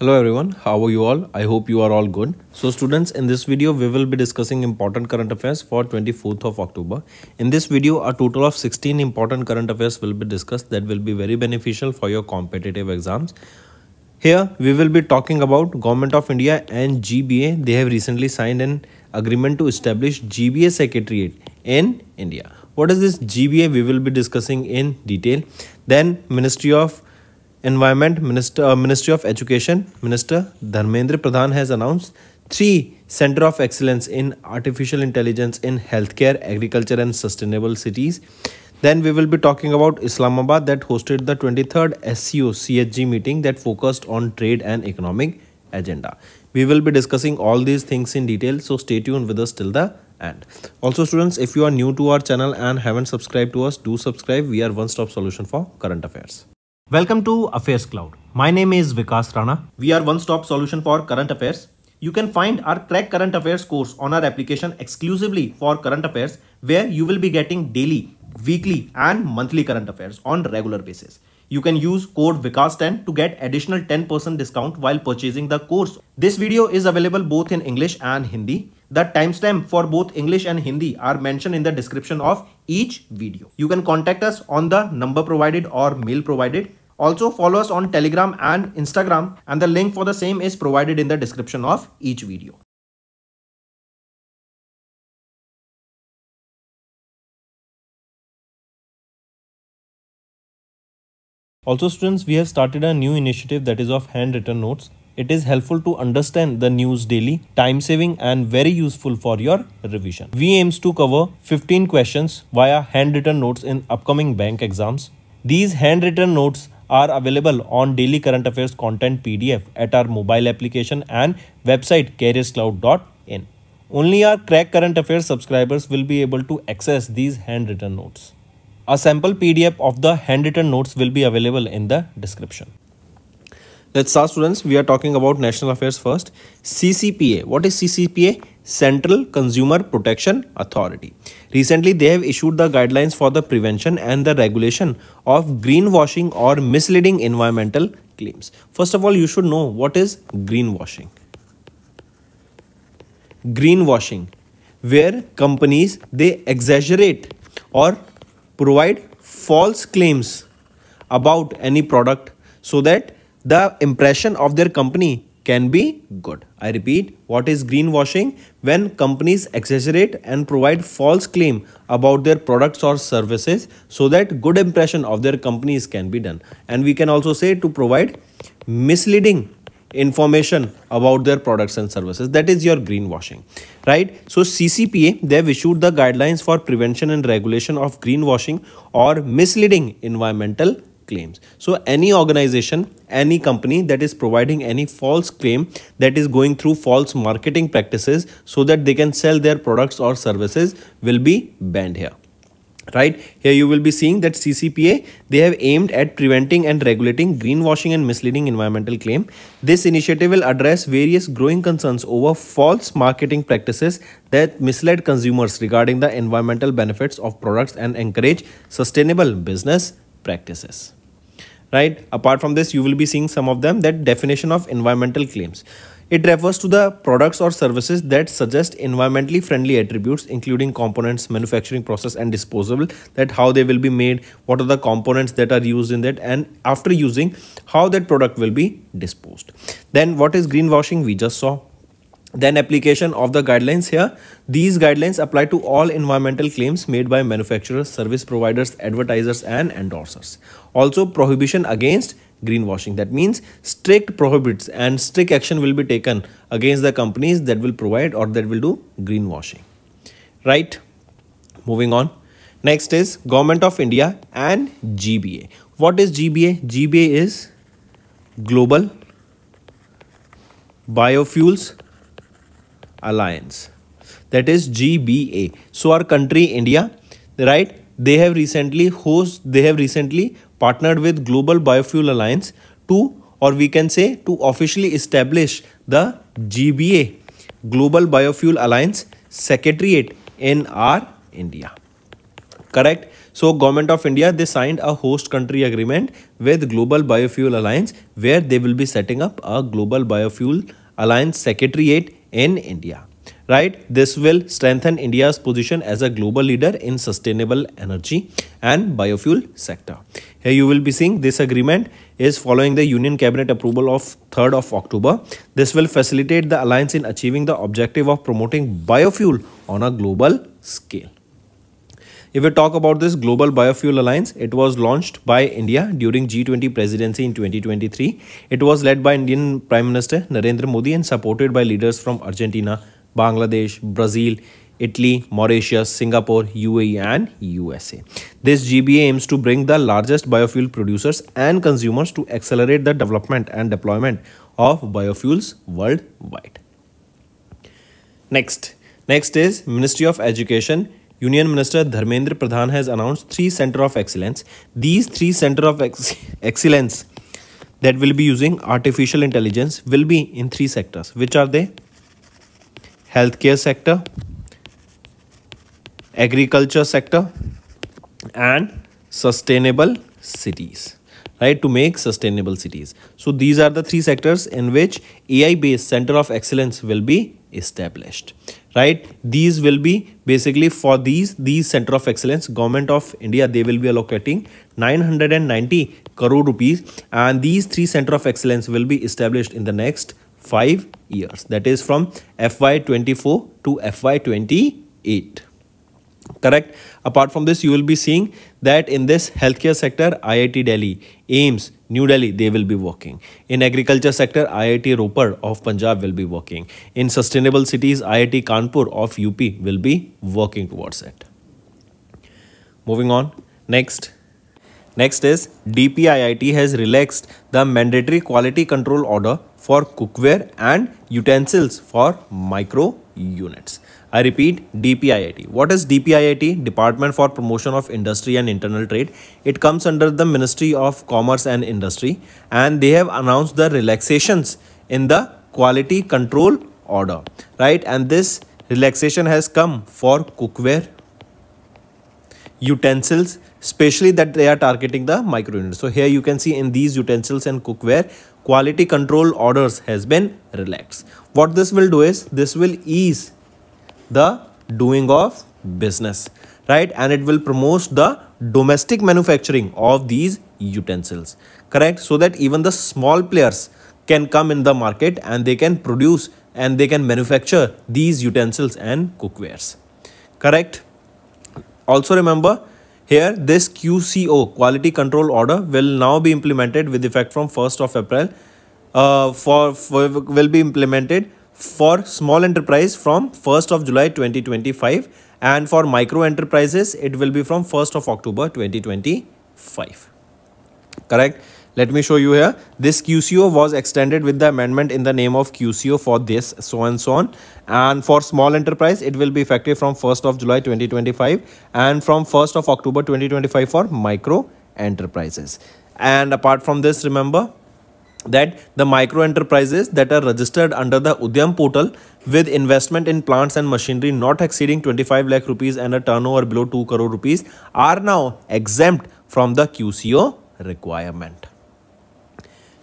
Hello everyone, how are you all? I hope you are all good. So students, in this video we will be discussing important current affairs for 24th of October. In this video, a total of 16 important current affairs will be discussed that will be very beneficial for your competitive exams. Here we will be talking about Government of India and GBA. They have recently signed an agreement to establish GBA Secretariat in India. What is this GBA? We will be discussing in detail. Then Ministry of Environment, Minister, uh, Ministry of Education, Minister Dharmendra Pradhan has announced three Center of Excellence in Artificial Intelligence in Healthcare, Agriculture and Sustainable Cities. Then we will be talking about Islamabad that hosted the 23rd SCO CHG meeting that focused on trade and economic agenda. We will be discussing all these things in detail, so stay tuned with us till the end. Also students, if you are new to our channel and haven't subscribed to us, do subscribe. We are one-stop solution for current affairs. Welcome to Affairs Cloud. My name is Vikas Rana. We are one-stop solution for current affairs. You can find our Crack Current Affairs course on our application exclusively for current affairs where you will be getting daily, weekly and monthly current affairs on regular basis. You can use code VIKAS10 to get additional 10% discount while purchasing the course. This video is available both in English and Hindi. The timestamp for both English and Hindi are mentioned in the description of each video. You can contact us on the number provided or mail provided. Also follow us on Telegram and Instagram and the link for the same is provided in the description of each video. Also students, we have started a new initiative that is of handwritten notes. It is helpful to understand the news daily, time saving and very useful for your revision. We aims to cover 15 questions via handwritten notes in upcoming bank exams. These handwritten notes are available on daily current affairs content PDF at our mobile application and website careerscloud.in. Only our crack current affairs subscribers will be able to access these handwritten notes. A sample PDF of the handwritten notes will be available in the description. Let's start students. We are talking about national affairs first. CCPA. What is CCPA? Central Consumer Protection Authority. Recently, they have issued the guidelines for the prevention and the regulation of greenwashing or misleading environmental claims. First of all, you should know what is greenwashing. Greenwashing, where companies they exaggerate or provide false claims about any product so that the impression of their company can be good. I repeat, what is greenwashing? When companies exaggerate and provide false claim about their products or services so that good impression of their companies can be done. And we can also say to provide misleading information about their products and services that is your greenwashing right so ccpa they have issued the guidelines for prevention and regulation of greenwashing or misleading environmental claims. So any organization any company that is providing any false claim that is going through false marketing practices so that they can sell their products or services will be banned here. Right? Here you will be seeing that ccpa they have aimed at preventing and regulating greenwashing and misleading environmental claim. This initiative will address various growing concerns over false marketing practices that mislead consumers regarding the environmental benefits of products and encourage sustainable business practices. Right? Apart from this you will be seeing some of them that definition of environmental claims. It refers to the products or services that suggest environmentally friendly attributes including components, manufacturing process and disposable that how they will be made, what are the components that are used in that and after using how that product will be disposed. Then what is greenwashing? We just saw then application of the guidelines here. These guidelines apply to all environmental claims made by manufacturers service providers advertisers and endorsers. Also prohibition against greenwashing. That means strict prohibits and strict action will be taken against the companies that will provide or that will do greenwashing. Right? Moving on. Next is government of india and gba what is gba gba is global biofuels alliance. That is gba so our country india right? They have recently host they have recently partnered with global biofuel alliance to or we can say to officially establish the gba global biofuel alliance secretariat in our india. Correct? So government of India, they signed a host country agreement with Global Biofuel Alliance where they will be setting up a Global Biofuel Alliance Secretariat in India right? This will strengthen india's position as a global leader in sustainable energy and biofuel sector. Here you will be seeing this agreement is following the union cabinet approval of 3rd of october. This will facilitate the alliance in achieving the objective of promoting biofuel on a global scale if we talk about this Global Biofuel Alliance, it was launched by India during G20 presidency in 2023. It was led by Indian Prime Minister Narendra Modi and supported by leaders from Argentina, Bangladesh, Brazil, Italy, Mauritius, Singapore, UAE and USA. This GBA aims to bring the largest biofuel producers and consumers to accelerate the development and deployment of biofuels worldwide. Next, next is Ministry of Education. Union Minister Dharmendra Pradhan has announced three center of excellence. These three center of ex excellence that will be using artificial intelligence will be in three sectors. Which are they? healthcare sector, agriculture sector, and sustainable cities right to make sustainable cities so these are the three sectors in which ai based center of excellence will be established right? These will be basically for these these center of excellence government of india they will be allocating 990 crore rupees. And these three center of excellence will be established in the next 5 years. That is from FY24 to FY28 correct? Apart from this you will be seeing that in this healthcare sector IIT Delhi AIIMS New Delhi they will be working. In agriculture sector IIT Ropar of Punjab will be working. In sustainable cities IIT Kanpur of UP will be working towards it. Moving on. Next. Next is DPIIT has relaxed the mandatory quality control order for cookware and utensils for micro units. I repeat DPIIT. What is DPIIT? Department for Promotion of Industry and Internal Trade. It comes under the Ministry of Commerce and Industry and they have announced the relaxations in the quality control order, right? And this relaxation has come for cookware, utensils, especially that they are targeting the micro units. So here you can see in these utensils and cookware, quality control orders has been relaxed. What this will do is this will ease the doing of business, right? And it will promote the domestic manufacturing of these utensils, correct? So that even the small players can come in the market and they can produce and they can manufacture these utensils and cookwares, correct? Also remember here, this QCO quality control order will now be implemented with effect from 1st of April. Uh, for, for will be implemented for small enterprise from 1st of July 2025 and for micro enterprises it will be from 1st of October 2025. Correct. Let me show you here. This QCO was extended with the amendment in the name of QCO for this so and so on. And for small enterprise, it will be effective from 1st of July 2025 and from 1st of October 2025 for micro enterprises. And apart from this, remember that the micro enterprises that are registered under the Udyam portal with investment in plants and machinery not exceeding 25 lakh rupees and a turnover below 2 crore rupees are now exempt from the QCO requirement.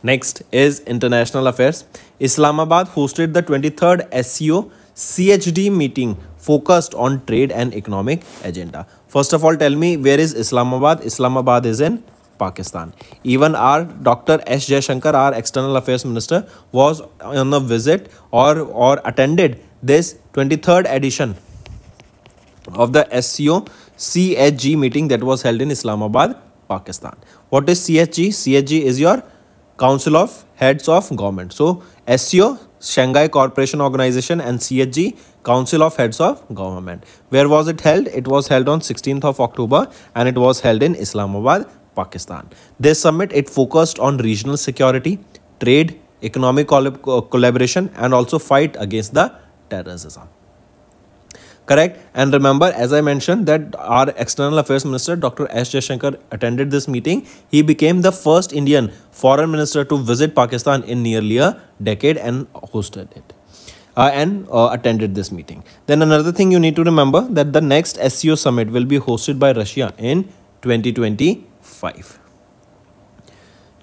Next is international affairs. Islamabad hosted the 23rd SCO CHG meeting focused on trade and economic agenda. First of all, tell me where is Islamabad? Islamabad is in Pakistan. Even our Dr. S. Jaishankar, our external affairs minister, was on a visit or, or attended this 23rd edition of the SCO CHG meeting that was held in Islamabad, Pakistan. What is CHG? CHG is your Council of Heads of Government. So SCO, Shanghai Cooperation Organization and CHG, Council of Heads of Government. Where was it held? It was held on 16th of October and it was held in Islamabad, Pakistan. This summit, it focused on regional security, trade, economic collaboration and also fight against the terrorism. Correct? And remember as i mentioned that our external affairs minister dr s. Jaishankar attended this meeting. He became the first indian foreign minister to visit pakistan in nearly a decade and hosted it uh, and uh, attended this meeting. Then another thing you need to remember that the next sco summit will be hosted by russia in 2025.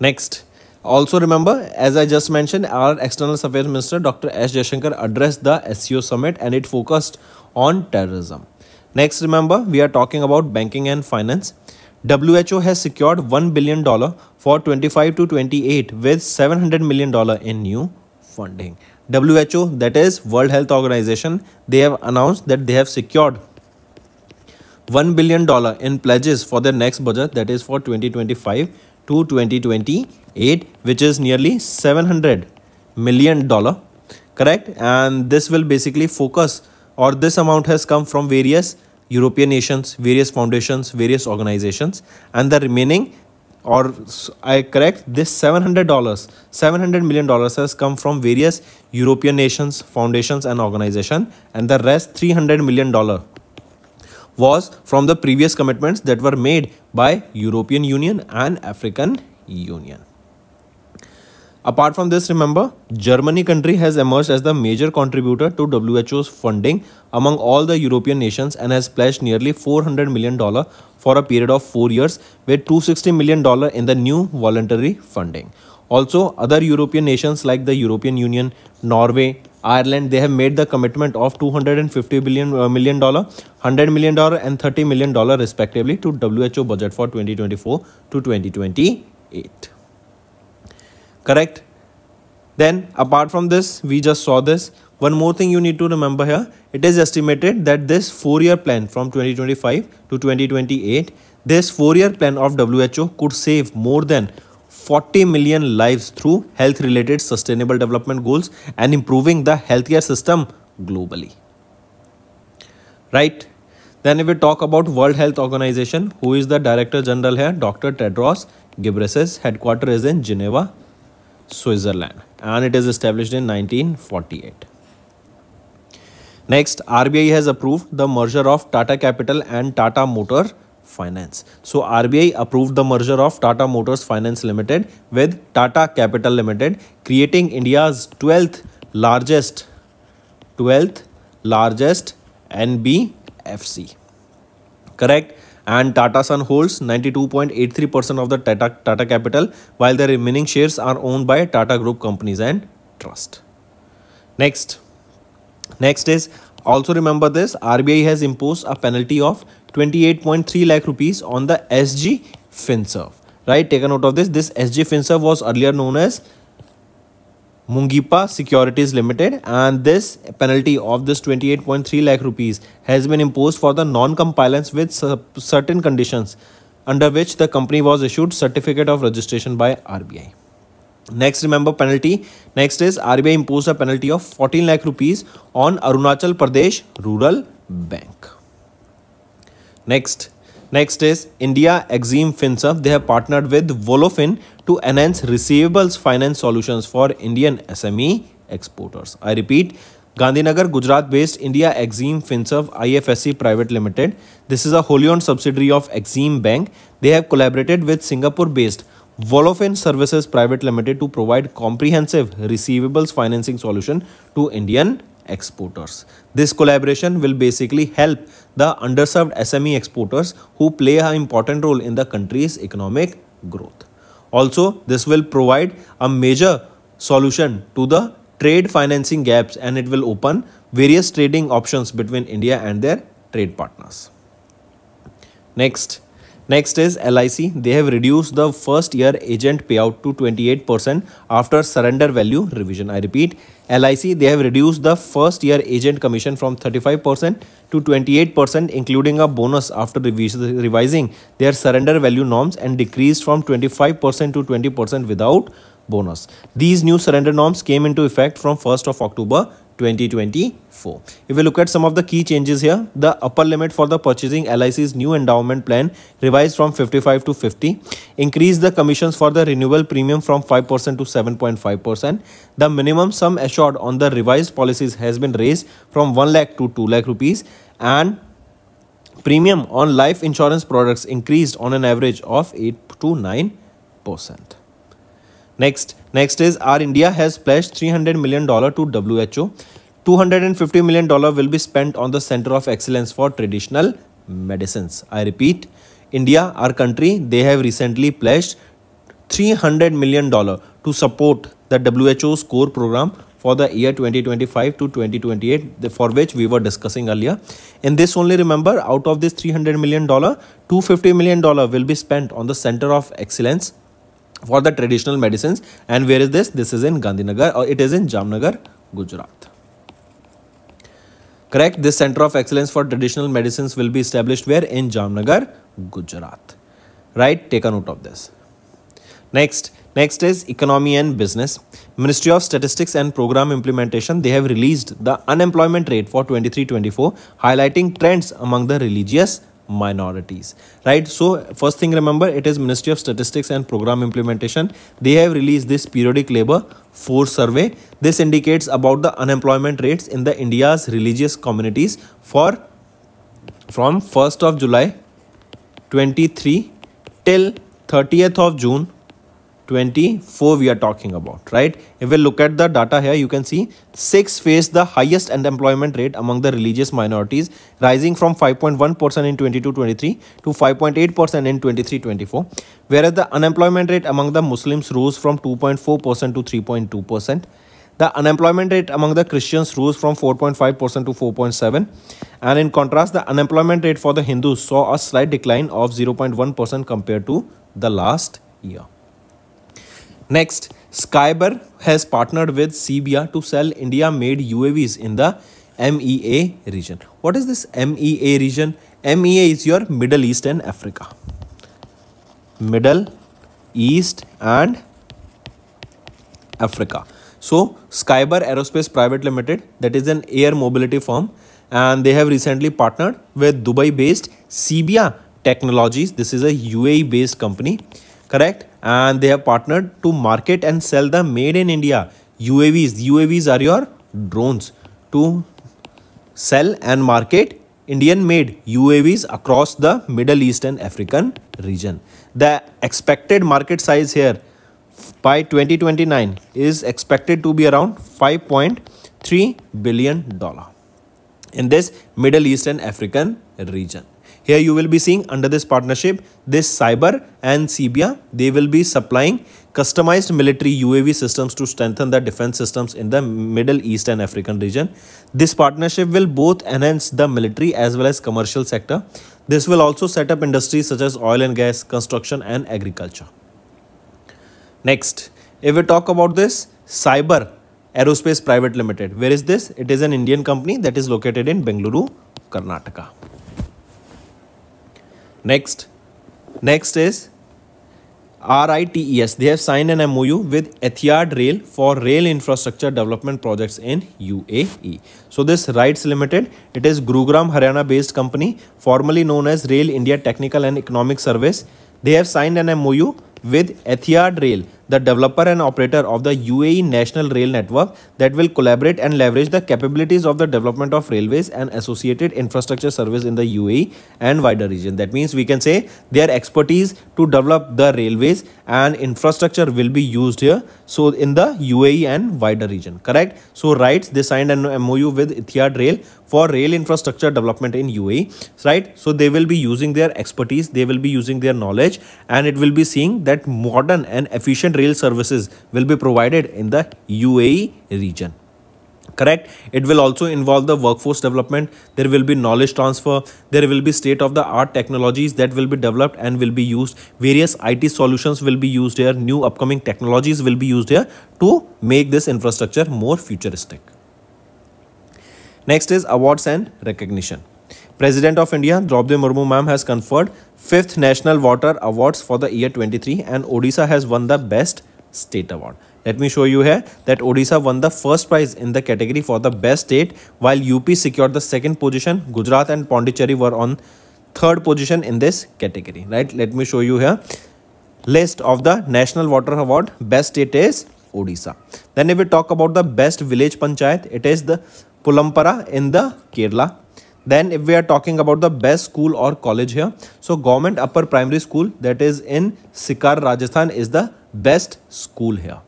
Next, also remember, as I just mentioned, our External Affairs Minister Dr. S. Jaishankar addressed the SCO summit and it focused on terrorism. Next, remember, we are talking about banking and finance. WHO has secured $1 billion for 25 to 28 with $700 million in new funding. WHO, that is World Health Organization, they have announced that they have secured $1 billion in pledges for their next budget that is for 2025 to 2028 which is nearly 700 million dollar correct? And this will basically focus or this amount has come from various European nations, various foundations, various organizations and the remaining or I correct? This $700 $700 million has come from various European nations, foundations and organization and the rest 300 million dollar was from the previous commitments that were made by European Union and African Union. Apart from this, remember, Germany country has emerged as the major contributor to WHO's funding among all the European nations and has pledged nearly $400 million for a period of 4 years with $260 million in the new voluntary funding. Also, other European nations like the European Union, Norway, Ireland, they have made the commitment of 250 billion uh, million dollar, 100 million dollar and 30 million dollar respectively to WHO budget for 2024 to 2028. Correct? Then apart from this, we just saw this. One more thing you need to remember here. It is estimated that this four-year plan from 2025 to 2028, this four-year plan of WHO could save more than 40 million lives through health related sustainable development goals and improving the healthcare system globally. Right? Then if we talk about World Health Organization, who is the Director General here, Dr. Tedros Ghebreyesus, headquarters is in Geneva, Switzerland and it is established in 1948. Next, RBI has approved the merger of Tata Capital and Tata Motor Finance. So RBI approved the merger of Tata Motors Finance Limited with Tata Capital Limited, creating India's 12th largest 12th largest NBFC. Correct? And Tata Sons holds 92.83% of the Tata, Tata Capital, while the remaining shares are owned by Tata Group companies and trust. Next. Next is also remember this RBI has imposed a penalty of 28.3 lakh rupees on the SG FinServe. Right, take a note of this. This SG FinServe was earlier known as Moongipa Securities Limited and this penalty of this 28.3 lakh rupees has been imposed for the non-compliance with certain conditions under which the company was issued certificate of registration by RBI. Next remember penalty. Next is RBI imposed a penalty of 14 lakh rupees on Arunachal Pradesh Rural Bank. Next, next is India Exim FinServe. They have partnered with Volofin to enhance receivables finance solutions for Indian SME exporters. I repeat, Gandhinagar, Gujarat-based India Exim FinServe IFSC Private Limited. This is a wholly owned subsidiary of Exim Bank. They have collaborated with Singapore-based Volofin Services Private Limited to provide comprehensive receivables financing solution to Indian exporters. This collaboration will basically help the underserved SME exporters who play an important role in the country's economic growth. Also, this will provide a major solution to the trade financing gaps and it will open various trading options between India and their trade partners. Next, Next is LIC. They have reduced the first year agent payout to 28% after surrender value revision. I repeat, LIC, they have reduced the first year agent commission from 35% to 28% including a bonus after revising their surrender value norms and decreased from 25% to 20% without bonus. These new surrender norms came into effect from 1st of October 2024. If we look at some of the key changes here, the upper limit for the purchasing LIC's new endowment plan revised from 55 to 50, increased the commissions for the renewal premium from 5% to 7.5%. The minimum sum assured on the revised policies has been raised from 1 lakh to 2 lakh rupees and premium on life insurance products increased on an average of 8 to 9%. Next, next is our India has pledged $300 million to WHO. $250 million will be spent on the Center of Excellence for Traditional Medicines. I repeat, India, our country, they have recently pledged 300 million dollar to support the WHO's core program for the year 2025 to 2028 for which we were discussing earlier in this only remember out of this 300 million dollar 250 million dollar will be spent on the center of excellence for the traditional medicines. And where is this? This is in gandhinagar or it is in jamnagar gujarat. Correct? This center of excellence for traditional medicines will be established where? In jamnagar gujarat. Right? Take a note of this. Next. Next is economy and business. Ministry of statistics and program implementation they have released the unemployment rate for 23-24 highlighting trends among the religious minorities right? So first thing remember it is ministry of statistics and program implementation. They have released this periodic labor force survey. This indicates about the unemployment rates in the india's religious communities for from 1st of july 23 till 30th of june 24 we are talking about right? If we look at the data here you can see Sikhs face the highest unemployment rate among the religious minorities rising from 5.1% in 22-23 to 5.8% in 23-24 whereas the unemployment rate among the muslims rose from 2.4% to 3.2% the unemployment rate among the Christians rose from 4.5% to 4.7 and in contrast the unemployment rate for the Hindus saw a slight decline of 0.1% compared to the last year. Next, Skyber has partnered with Ceebia to sell India-made UAVs in the MEA region. What is this MEA region? MEA is your Middle East and Africa. Middle East and Africa. So, Skyber Aerospace Private Limited, that is an air mobility firm, and they have recently partnered with Dubai-based Ceebia Technologies. This is a UAE-based company, correct? and they have partnered to market and sell the made in India UAVs. UAVs are your drones to sell and market Indian made UAVs across the Middle East and African region. The expected market size here by 2029 is expected to be around 5.3 billion dollar in this Middle East and African region. Here you will be seeing under this partnership, this Cyber and Ceebia, they will be supplying customized military UAV systems to strengthen the defense systems in the Middle East and African region. This partnership will both enhance the military as well as commercial sector. This will also set up industries such as oil and gas, construction and agriculture. Next, if we talk about this Cyber Aerospace Private Limited, where is this? It is an Indian company that is located in Bengaluru, Karnataka. Next, next is RITES. They have signed an MOU with Etihad Rail for rail infrastructure development projects in UAE. So this RITES Limited, it is Gurugram Haryana based company formerly known as Rail India Technical and Economic Service. They have signed an MOU with Etihad Rail the developer and operator of the UAE National Rail Network that will collaborate and leverage the capabilities of the development of railways and associated infrastructure service in the UAE and wider region. That means we can say their expertise to develop the railways and infrastructure will be used here. So in the UAE and wider region, correct? So RITES, they signed an MOU with Etihad Rail for rail infrastructure development in UAE, right? So they will be using their expertise, they will be using their knowledge and it will be seeing that modern and efficient rail services will be provided in the UAE region. Correct? It will also involve the workforce development. There will be knowledge transfer. There will be state of the art technologies that will be developed and will be used. Various it solutions will be used here. New upcoming technologies will be used here to make this infrastructure more futuristic. Next is awards and recognition. President of India, Draupadi Murmu ma'am has conferred 5th National Water Awards for the year 23 and Odisha has won the Best State Award. Let me show you here that Odisha won the first prize in the category for the best state while UP secured the second position. Gujarat and Pondicherry were on third position in this category. Right? Let me show you here list of the National Water Award. Best state is Odisha. Then if we talk about the best village panchayat, it is the Pullampara in the Kerala. Then if we are talking about the best school or college here, so government upper primary school that is in Sikar, Rajasthan is the best school here.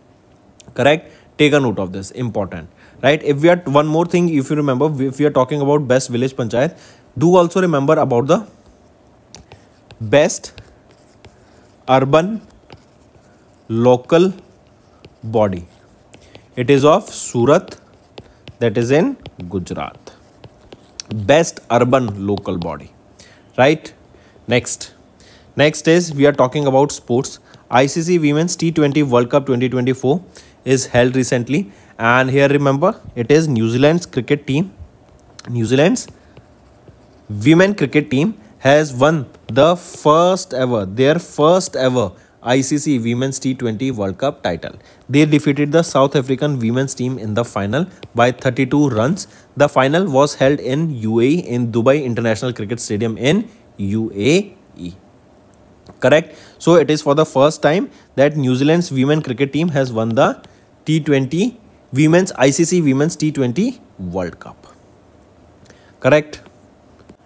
Correct? Take a note of this, important. Right? If we are, one more thing, if you remember, if we are talking about best village panchayat, do also remember about the best urban local body. It is of Surat that is in Gujarat. Best urban local body. Right? Next. Next is we are talking about sports. ICC Women's T20 World Cup 2024 is held recently and here remember it is New Zealand's cricket team. New Zealand's women cricket team has won the first ever, their first ever ICC Women's T20 World Cup title. They defeated the South African women's team in the final by 32 runs. The final was held in UAE in Dubai International Cricket Stadium in UAE. Correct. So it is for the first time that New Zealand's women cricket team has won the T20 Women's ICC Women's T20 World Cup. Correct.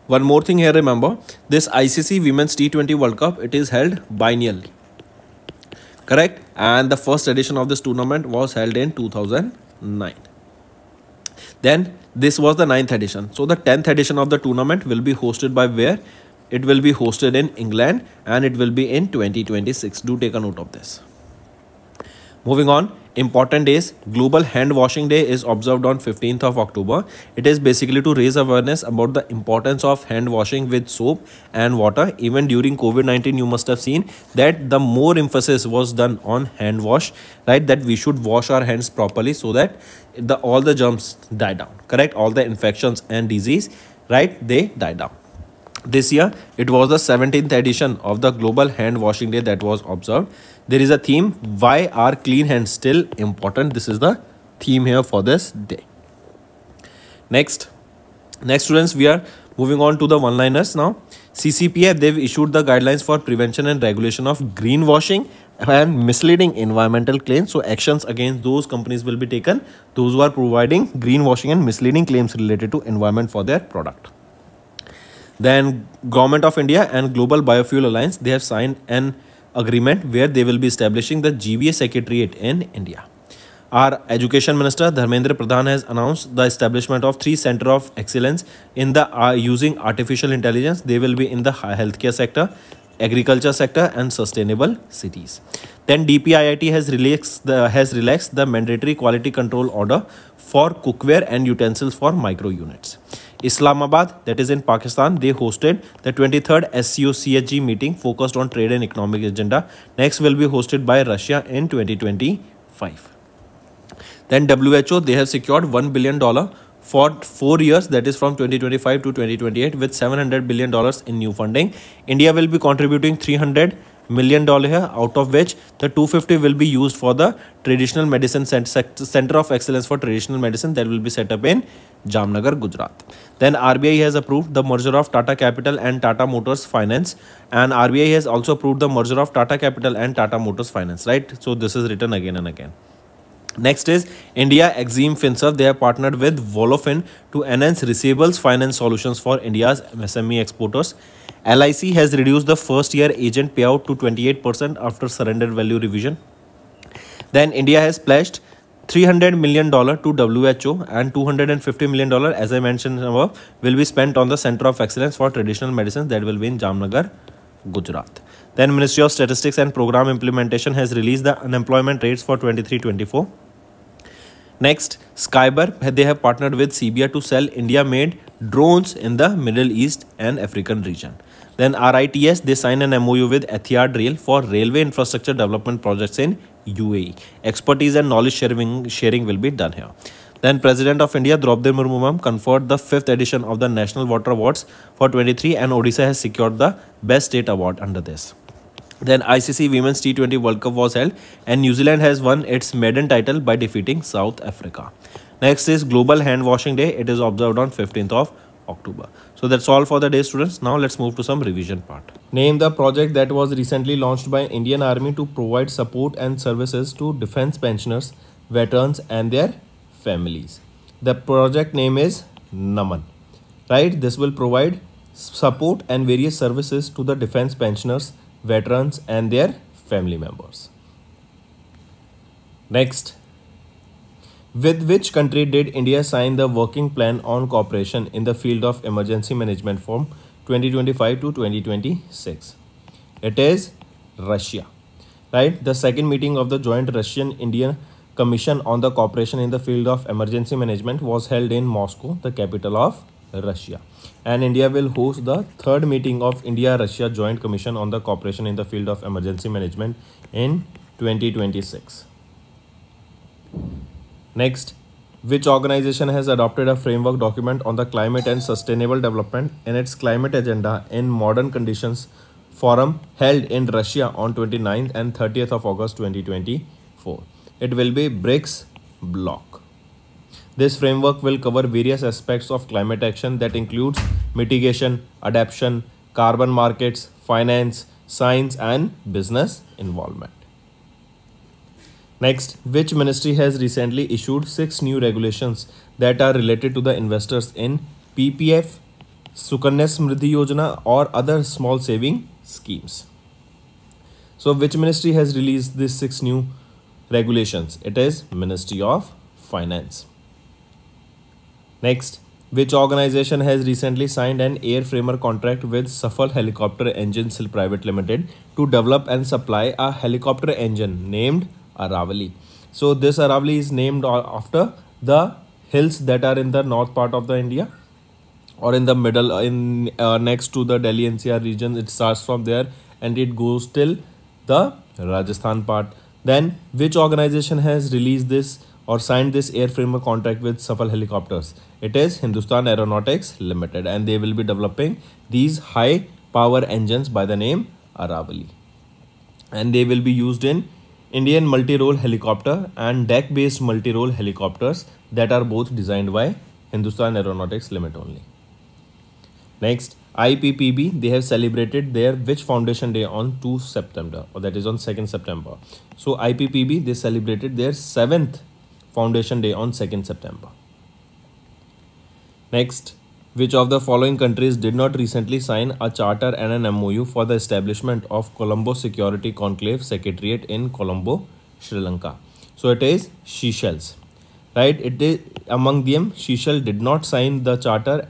One more thing here remember this ICC Women's T20 World Cup it is held biennially correct? And the first edition of this tournament was held in 2009 then this was the ninth edition. So the 10th edition of the tournament will be hosted by where? It will be hosted in england and it will be in 2026 do take a note of this. Moving on important days global hand washing day is observed on 15th of october. It is basically to raise awareness about the importance of hand washing with soap and water. Even during covid-19 you must have seen that the more emphasis was done on hand wash right that we should wash our hands properly so that the all the germs die down correct? All the infections and disease right they die down this year, it was the 17th edition of the Global Hand Washing Day that was observed. There is a theme, why are clean hands still important? This is the theme here for this day. Next, next students, we are moving on to the one-liners now. CCPA, they've issued the guidelines for prevention and regulation of greenwashing and misleading environmental claims. So actions against those companies will be taken, those who are providing greenwashing and misleading claims related to environment for their product. Then Government of India and Global Biofuel Alliance, they have signed an agreement where they will be establishing the GBA Secretariat in India. Our Education Minister Dharmendra Pradhan has announced the establishment of three Center of Excellence in the uh, using artificial intelligence. They will be in the healthcare sector, agriculture sector and sustainable cities. Then DPIIT has relaxed the has relaxed the mandatory quality control order for cookware and utensils for micro units. Islamabad, that is in Pakistan, they hosted the 23rd SCO meeting focused on trade and economic agenda. Next will be hosted by Russia in 2025. Then WHO, they have secured $1 billion for four years, that is from 2025 to 2028 with $700 billion in new funding. India will be contributing 300 million dollar here out of which the 250 will be used for the traditional medicine center of excellence for traditional medicine that will be set up in Jamnagar, Gujarat. Then RBI has approved the merger of Tata Capital and Tata Motors Finance and RBI has also approved the merger of Tata Capital and Tata Motors Finance, right? So this is written again and again. Next is India Exim FinServ. They have partnered with Volofin to enhance receivables finance solutions for India's MSME exporters. LIC has reduced the first year agent payout to 28% after surrender value revision. Then India has pledged 300 million dollar to WHO and 250 million dollar as I mentioned above will be spent on the Center of Excellence for Traditional Medicines that will be in Jamnagar, Gujarat. Then Ministry of Statistics and Program Implementation has released the unemployment rates for 23-24. Next, Skyber, they have partnered with Ceebia to sell India-made drones in the Middle East and African region. Then RITES, they signed an MOU with Etihad Rail for railway infrastructure development projects in UAE. Expertise and knowledge sharing, sharing will be done here. Then President of India Draupadi Murmu conferred the 5th edition of the National Water Awards for 23 and Odisha has secured the Best State Award under this. Then ICC Women's T20 World Cup was held and New Zealand has won its maiden title by defeating South Africa. Next is Global Hand Washing Day. It is observed on 15th of October. So that's all for the day students. Now let's move to some revision part. Name the project that was recently launched by Indian Army to provide support and services to defense pensioners, veterans and their families. The project name is Naman. Right? This will provide support and various services to the defense pensioners, veterans and their family members. Next, with which country did India sign the working plan on cooperation in the field of emergency management from 2025 to 2026? It is Russia. Right? The second meeting of the joint Russian Indian Commission on the Cooperation in the Field of Emergency Management was held in Moscow, the capital of Russia. And India will host the third meeting of India Russia Joint Commission on the Cooperation in the Field of Emergency Management in 2026. Next, which organization has adopted a framework document on the climate and sustainable development in its climate agenda in modern conditions forum held in Russia on 29th and 30th of August 2024. It will be BRICS block. This framework will cover various aspects of climate action that includes mitigation, adaptation, carbon markets, finance, science and business involvement. Next, which ministry has recently issued six new regulations that are related to the investors in PPF, Sukanya Samriddhi Yojana or other small saving schemes? So which ministry has released these six new regulations? It is Ministry of Finance. Next, which organization has recently signed an airframer contract with SAFHAL Helicopter Engines Private Limited to develop and supply a helicopter engine named Aravali. So this Aravali is named after the hills that are in the north part of the India or in the middle in uh, next to the Delhi NCR region. It starts from there and it goes till the Rajasthan part. Then which organization has released this or signed this airframer contract with SAFHAL Helicopters? It is Hindustan Aeronautics Limited and they will be developing these high power engines by the name Aravali. And they will be used in Indian multi-role helicopter and deck-based multi-role helicopters that are both designed by Hindustan Aeronautics Limited only. Next, IPPB, they have celebrated their which foundation day on 2 September or that is on 2nd September. So IPPB, they celebrated their 7th foundation day on 2nd September. Next, which of the following countries did not recently sign a charter and an MOU for the establishment of Colombo Security Conclave Secretariat in Colombo, Sri Lanka? So it is Seychelles, right? It is among them Seychelles did not sign the charter,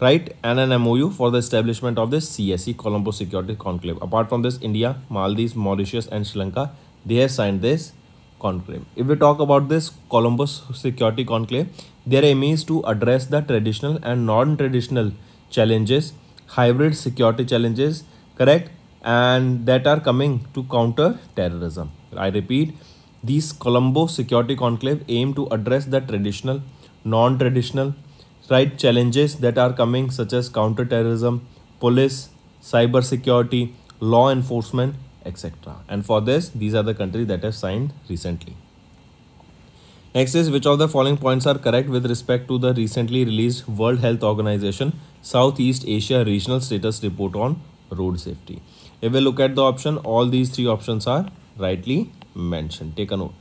right, and an MOU for the establishment of the CSC Colombo Security Conclave. Apart from this, India, Maldives, Mauritius, and Sri Lanka they have signed this conclave. If we talk about this Colombo Security Conclave, their aim is to address the traditional and non-traditional challenges, hybrid security challenges, correct, and that are coming to counter terrorism. I repeat, these Colombo Security Conclave aim to address the traditional, non-traditional, right challenges that are coming such as counter-terrorism, police, cyber security, law enforcement, etc. And for this, these are the countries that have signed recently. Next is which of the following points are correct with respect to the recently released World Health Organization Southeast Asia Regional Status Report on Road Safety. If we look at the option, all these three options are rightly mentioned. Take a note.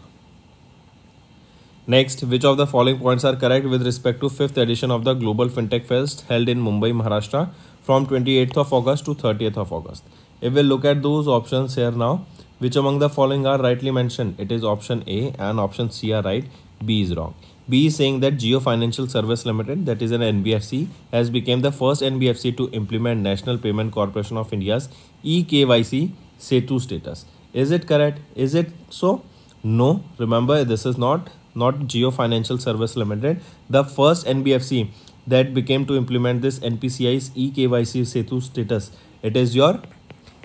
Next, which of the following points are correct with respect to 5th edition of the Global FinTech Fest held in Mumbai, Maharashtra from 28th of August to 30th of August? If we look at those options here now, which among the following are rightly mentioned? It is option A and option C are right. B is wrong. B is saying that Jio Financial Service Limited, that is an NBFC, has become the first NBFC to implement National Payment Corporation of India's eKYC SETU status. Is it correct? Is it so? No. Remember, this is not not Jio Financial Service Limited. The first NBFC that became to implement this NPCI's eKYC SETU status. It is your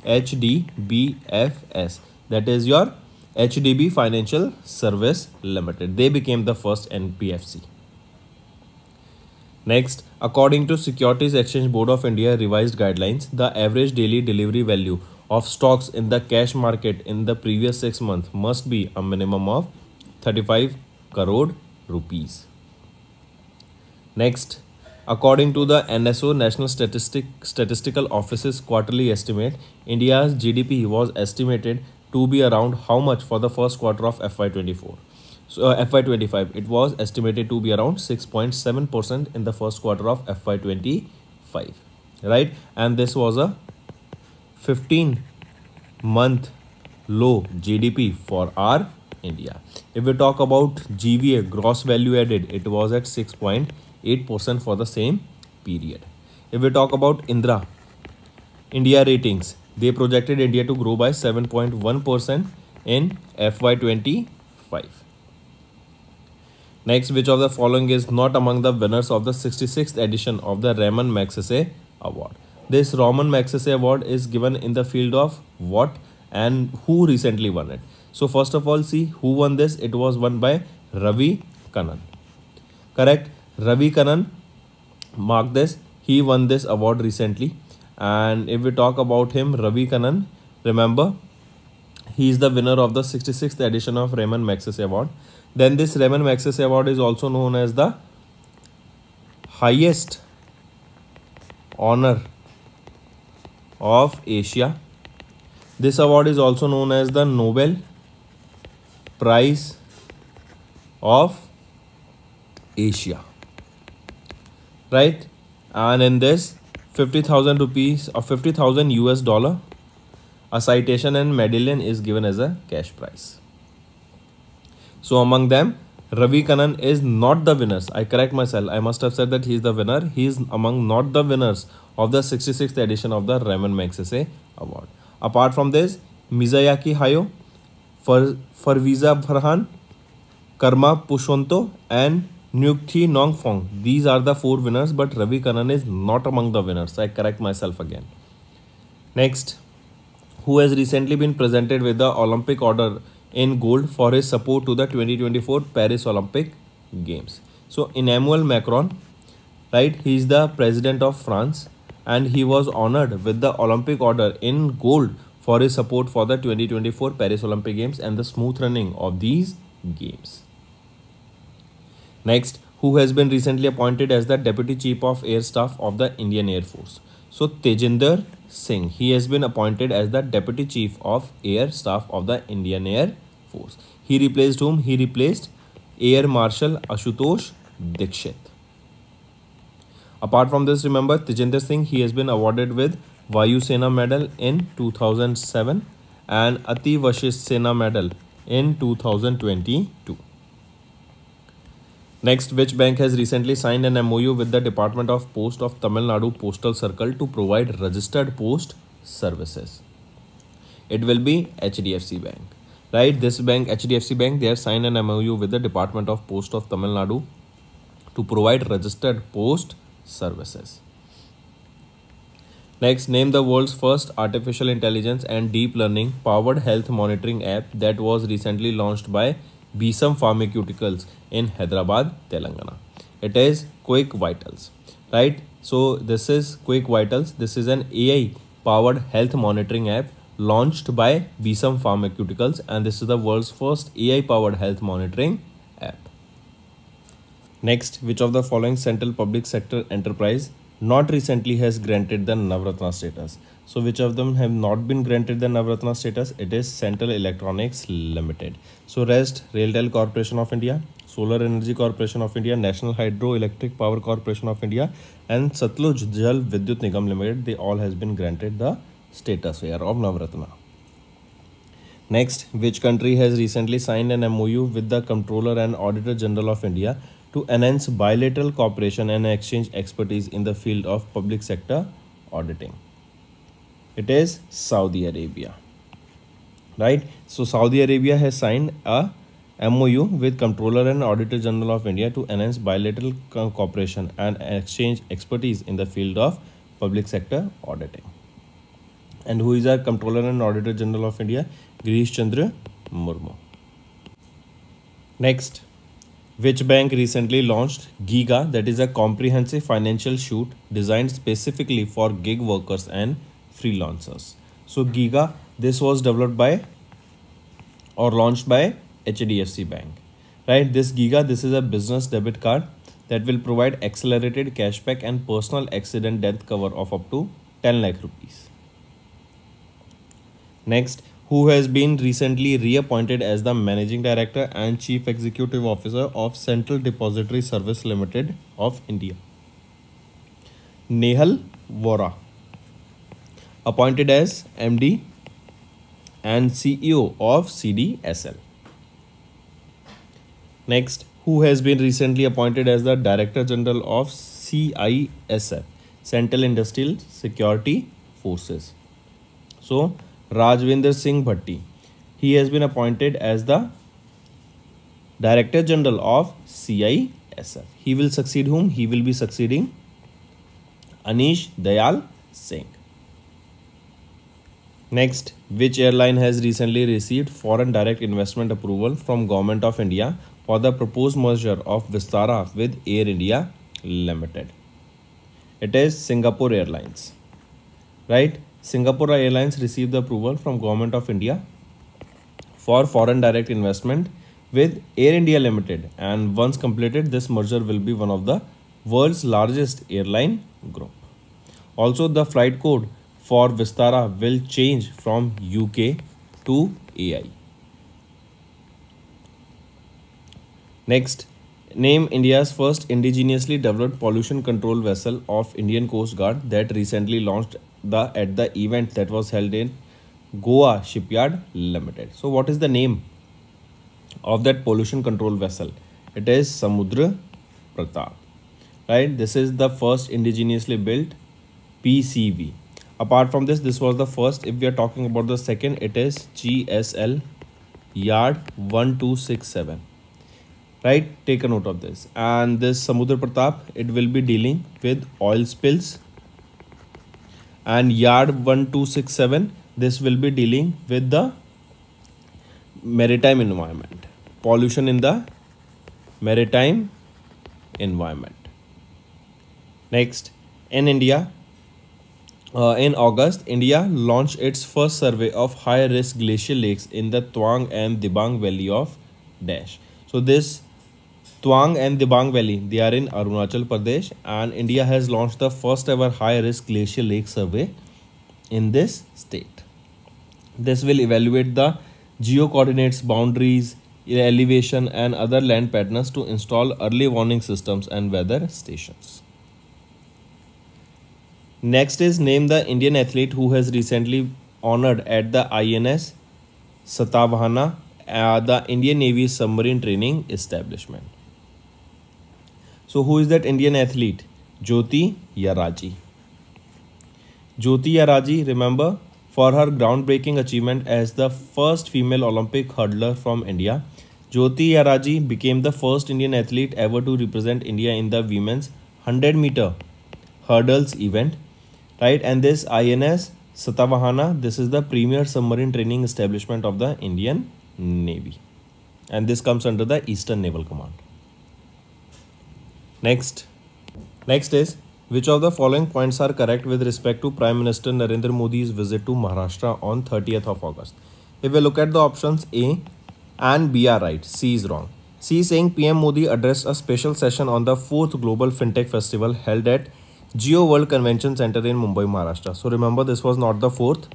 HDBFS. That is your HDB Financial Service Limited. They became the first NBFC. Next, according to Securities Exchange Board of India revised guidelines, the average daily delivery value of stocks in the cash market in the previous 6 months must be a minimum of 35 crore rupees. Next, According to the NSO National Statistic Statistical Office's quarterly estimate, India's GDP was estimated to be around how much for the first quarter of FY24. So uh, FY25 it was estimated to be around 6.7% in the first quarter of FY25 right and this was a 15 month low GDP for our India. If we talk about GVA gross value added it was at 6. 8% for the same period. If we talk about Ind-Ra, India ratings, they projected India to grow by 7.1% in FY25. Next, which of the following is not among the winners of the 66th edition of the Raymond Magsaysay Award? This Raymond Magsaysay Award is given in the field of what and who recently won it. So first of all, see who won this. It was won by Ravi Kannan. Correct. Ravi Kannan. Mark this. He won this award recently. And if we talk about him, Ravi Kannan, remember, he is the winner of the 66th edition of Ramon Magsaysay Award. Then this Ramon Magsaysay Award is also known as the highest honor of Asia. This award is also known as the Nobel Prize of Asia. Right? And in this 50,000 rupees or 50,000 US dollar, a citation and medallion is given as a cash prize. So among them, Ravi Kannan is not the winners. I correct myself. I must have said that he is the winner. He is among not the winners of the 66th edition of the Raymond Magsaysay Award. Apart from this, Mizayaki Hayo, Far Farviza Farhan, Karma Pushonto and Nyukthi Nongfong. These are the four winners, but Ravi Kannan is not among the winners. I correct myself again. Next, who has recently been presented with the Olympic Order in gold for his support to the 2024 Paris Olympic Games. So, Emmanuel Macron, right, he is the president of France and he was honored with the Olympic Order in gold for his support for the 2024 Paris Olympic Games and the smooth running of these games. Next, who has been recently appointed as the Deputy Chief of Air Staff of the Indian Air Force. So Tejinder Singh, he has been appointed as the Deputy Chief of Air Staff of the Indian Air Force. He replaced whom? He replaced Air Marshal Ashutosh Dikshit. Apart from this, remember Tejinder Singh, he has been awarded with Vayu Sena Medal in 2007 and Ati Vashisht Sena Medal in 2022. Next, which bank has recently signed an MOU with the Department of Post of Tamil Nadu Postal Circle to provide registered post services? It will be HDFC Bank. Right, this bank, HDFC Bank, they have signed an MOU with the Department of Post of Tamil Nadu to provide registered post services. Next, name the world's first artificial intelligence and deep learning powered health monitoring app that was recently launched by Bisam Pharmaceuticals in Hyderabad, Telangana. It is Quick Vitals, right? So this is Quick Vitals. This is an AI powered health monitoring app launched by Bisam Pharmaceuticals and this is the world's first AI powered health monitoring app. Next, which of the following central public sector enterprise not recently has granted the Navratna status? So which of them have not been granted the Navratna status? It is Central Electronics Limited. So rest, Railtel Corporation of India, Solar Energy Corporation of India, National Hydroelectric Power Corporation of India and Satluj Jal Vidyut Nigam Limited, they all has been granted the status here of Navratna. Next, which country has recently signed an MOU with the Comptroller and Auditor General of India to enhance bilateral cooperation and exchange expertise in the field of public sector auditing? It is Saudi Arabia. Right? So Saudi Arabia has signed a MOU with Comptroller and Auditor General of India to enhance bilateral cooperation and exchange expertise in the field of public sector auditing. And who is our Comptroller and Auditor General of India? Girish Chandra Murmu. Next, which bank recently launched Giga that is a comprehensive financial suite designed specifically for gig workers and freelancers. So Giga, this was developed by or launched by HDFC Bank. Right, this Giga, this is a business debit card that will provide accelerated cashback and personal accident death cover of up to 10 lakh rupees. Next, who has been recently reappointed as the Managing Director and Chief Executive Officer of Central Depository Service Limited of India. Nehal Vora appointed as MD and CEO of CDSL. Next, who has been recently appointed as the Director General of CISF, Central Industrial Security Forces. So Rajvinder Singh Bhatti, he has been appointed as the Director General of CISF. He will succeed whom? He will be succeeding Anish Dayal Singh. Next, which airline has recently received foreign direct investment approval from Government of India for the proposed merger of Vistara with Air India Limited? It is Singapore Airlines. Right? Singapore Airlines received the approval from Government of India for foreign direct investment with Air India Limited and once completed this merger will be one of the world's largest airline group. Also the flight code for Vistara will change from UK to AI. Next, name India's first indigenously developed pollution control vessel of Indian Coast Guard that recently launched the at the event that was held in Goa Shipyard Limited. So what is the name of that pollution control vessel? It is Samudra Pratap. Right? This is the first indigenously built PCV apart from this this was the first. If we are talking about the second it is gsl yard 1267 right? Take a note of this. And this samudra pratap it will be dealing with oil spills. And yard 1267 this will be dealing with the maritime environment. Pollution in the maritime environment. Next in india uh, in August, India launched its first survey of high-risk glacial lakes in the Tawang and Dibang Valley of Dash. So this Tawang and Dibang Valley, they are in Arunachal Pradesh and India has launched the first ever high-risk glacial lake survey in this state. This will evaluate the geo-coordinates, boundaries, elevation and other land patterns to install early warning systems and weather stations. Next is name the Indian athlete who has recently honored at the INS Satavahana, uh, the Indian Navy submarine training establishment. So who is that Indian athlete? Jyoti Yarraji. Jyoti Yarraji, remember, for her groundbreaking achievement as the first female Olympic hurdler from India, Jyoti Yarraji became the first Indian athlete ever to represent India in the women's 100 meter hurdles event right? And this ins satavahana this is the premier submarine training establishment of the indian navy. And this comes under the eastern naval command. Next. Next is which of the following points are correct with respect to prime minister narendra modi's visit to maharashtra on 30th of august? If we look at the options a and b are right c is wrong. C is saying pm modi addressed a special session on the fourth global fintech festival held at Jio World Convention Center in Mumbai, Maharashtra. So remember, this was not the fourth.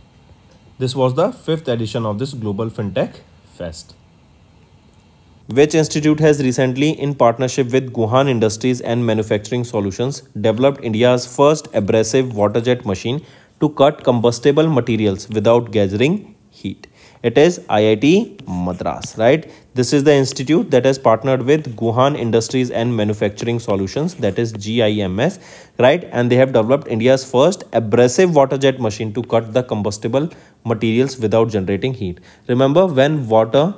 This was the fifth edition of this Global FinTech Fest. Which institute has recently, in partnership with Guhan Industries and Manufacturing Solutions, developed India's first abrasive water jet machine to cut combustible materials without gathering heat it is IIT Madras, right? This is the institute that has partnered with Guhan Industries and Manufacturing Solutions, that is GIMS, right? And they have developed India's first abrasive water jet machine to cut the combustible materials without generating heat. Remember when water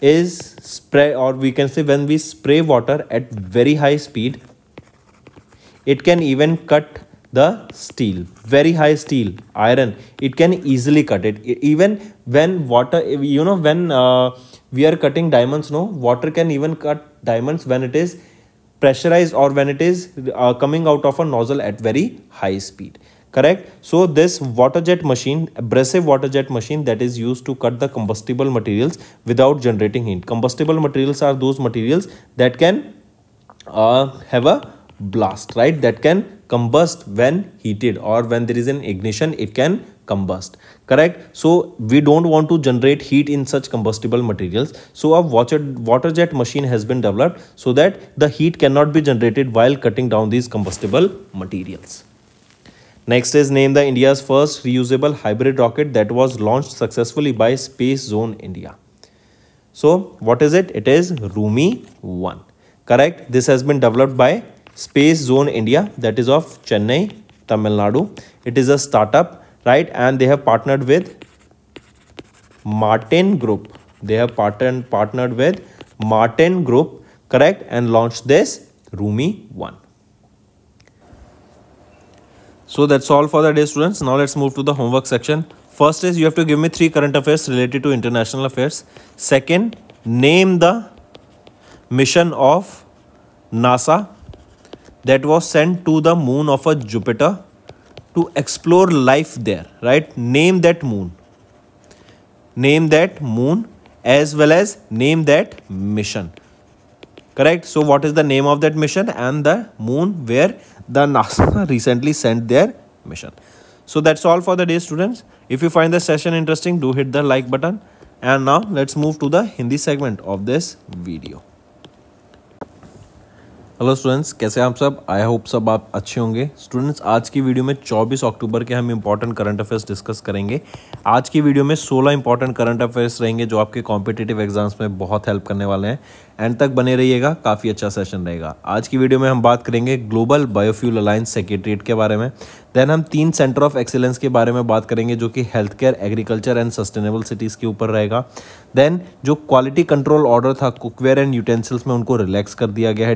is spray or we can say when we spray water at very high speed, it can even cut the steel very high steel iron it can easily cut it even when water you know when uh, we are cutting diamonds no? Water can even cut diamonds when it is pressurized or when it is uh, coming out of a nozzle at very high speed correct? So this water jet machine abrasive water jet machine that is used to cut the combustible materials without generating heat. Combustible materials are those materials that can uh, have a blast right? That can combust when heated or when there is an ignition it can combust correct? So we don't want to generate heat in such combustible materials. So a water water jet machine has been developed so that the heat cannot be generated while cutting down these combustible materials. Next is name the india's first reusable hybrid rocket that was launched successfully by space zone india. So what is it? It is rumi 1 correct? This has been developed by Space Zone India that is of Chennai, Tamil Nadu. It is a startup right? And they have partnered with martin group. They have partnered partnered with martin group correct? And launched this rumi 1 so that's all for the day students. Now let's move to the homework section. First is you have to give me three current affairs related to international affairs. Second name the mission of nasa that was sent to the moon of a jupiter to explore life there right? Name that moon. Name that moon as well as name that mission. Correct? So what is the name of that mission and the moon where the nasa recently sent their mission? So that's all for the day students. If you find the session interesting do hit the like button. And now let's move to the hindi segment of this video hello students कैसे हैं आप सब? I hope सब आप अच्छे होंगे। Students आज की वीडियो में 24 अक्टूबर के हम इंपॉर्टेंट करंट अफेयर्स डिस्कस करेंगे। आज की वीडियो में 16 इंपॉर्टेंट करंट अफेयर्स रहेंगे जो आपके कॉम्पिटेटिव एग्ज़ाम्स में बहुत हेल्प करने वाले हैं। एंड तक बने रहिएगा, काफ़ी अच्छा सेशन रहेगा। आज की वीडियो में हम बात करेंगे ग्लोबल बायोफ्यूल अलायंस सेक्रेटरीट के बारे में। देन हम तीन सेंटर ऑफ़ एक्सीलेंस के बारे में बात करेंगे, जो कि health care agriculture and sustainable cities के ऊपर रहेगा। देन जो क्वालिटी कंट्रोल ऑर्डर था कुकवेयर एंड यूटेंसिल्स में उनको रिलैक्स कर दिया गया है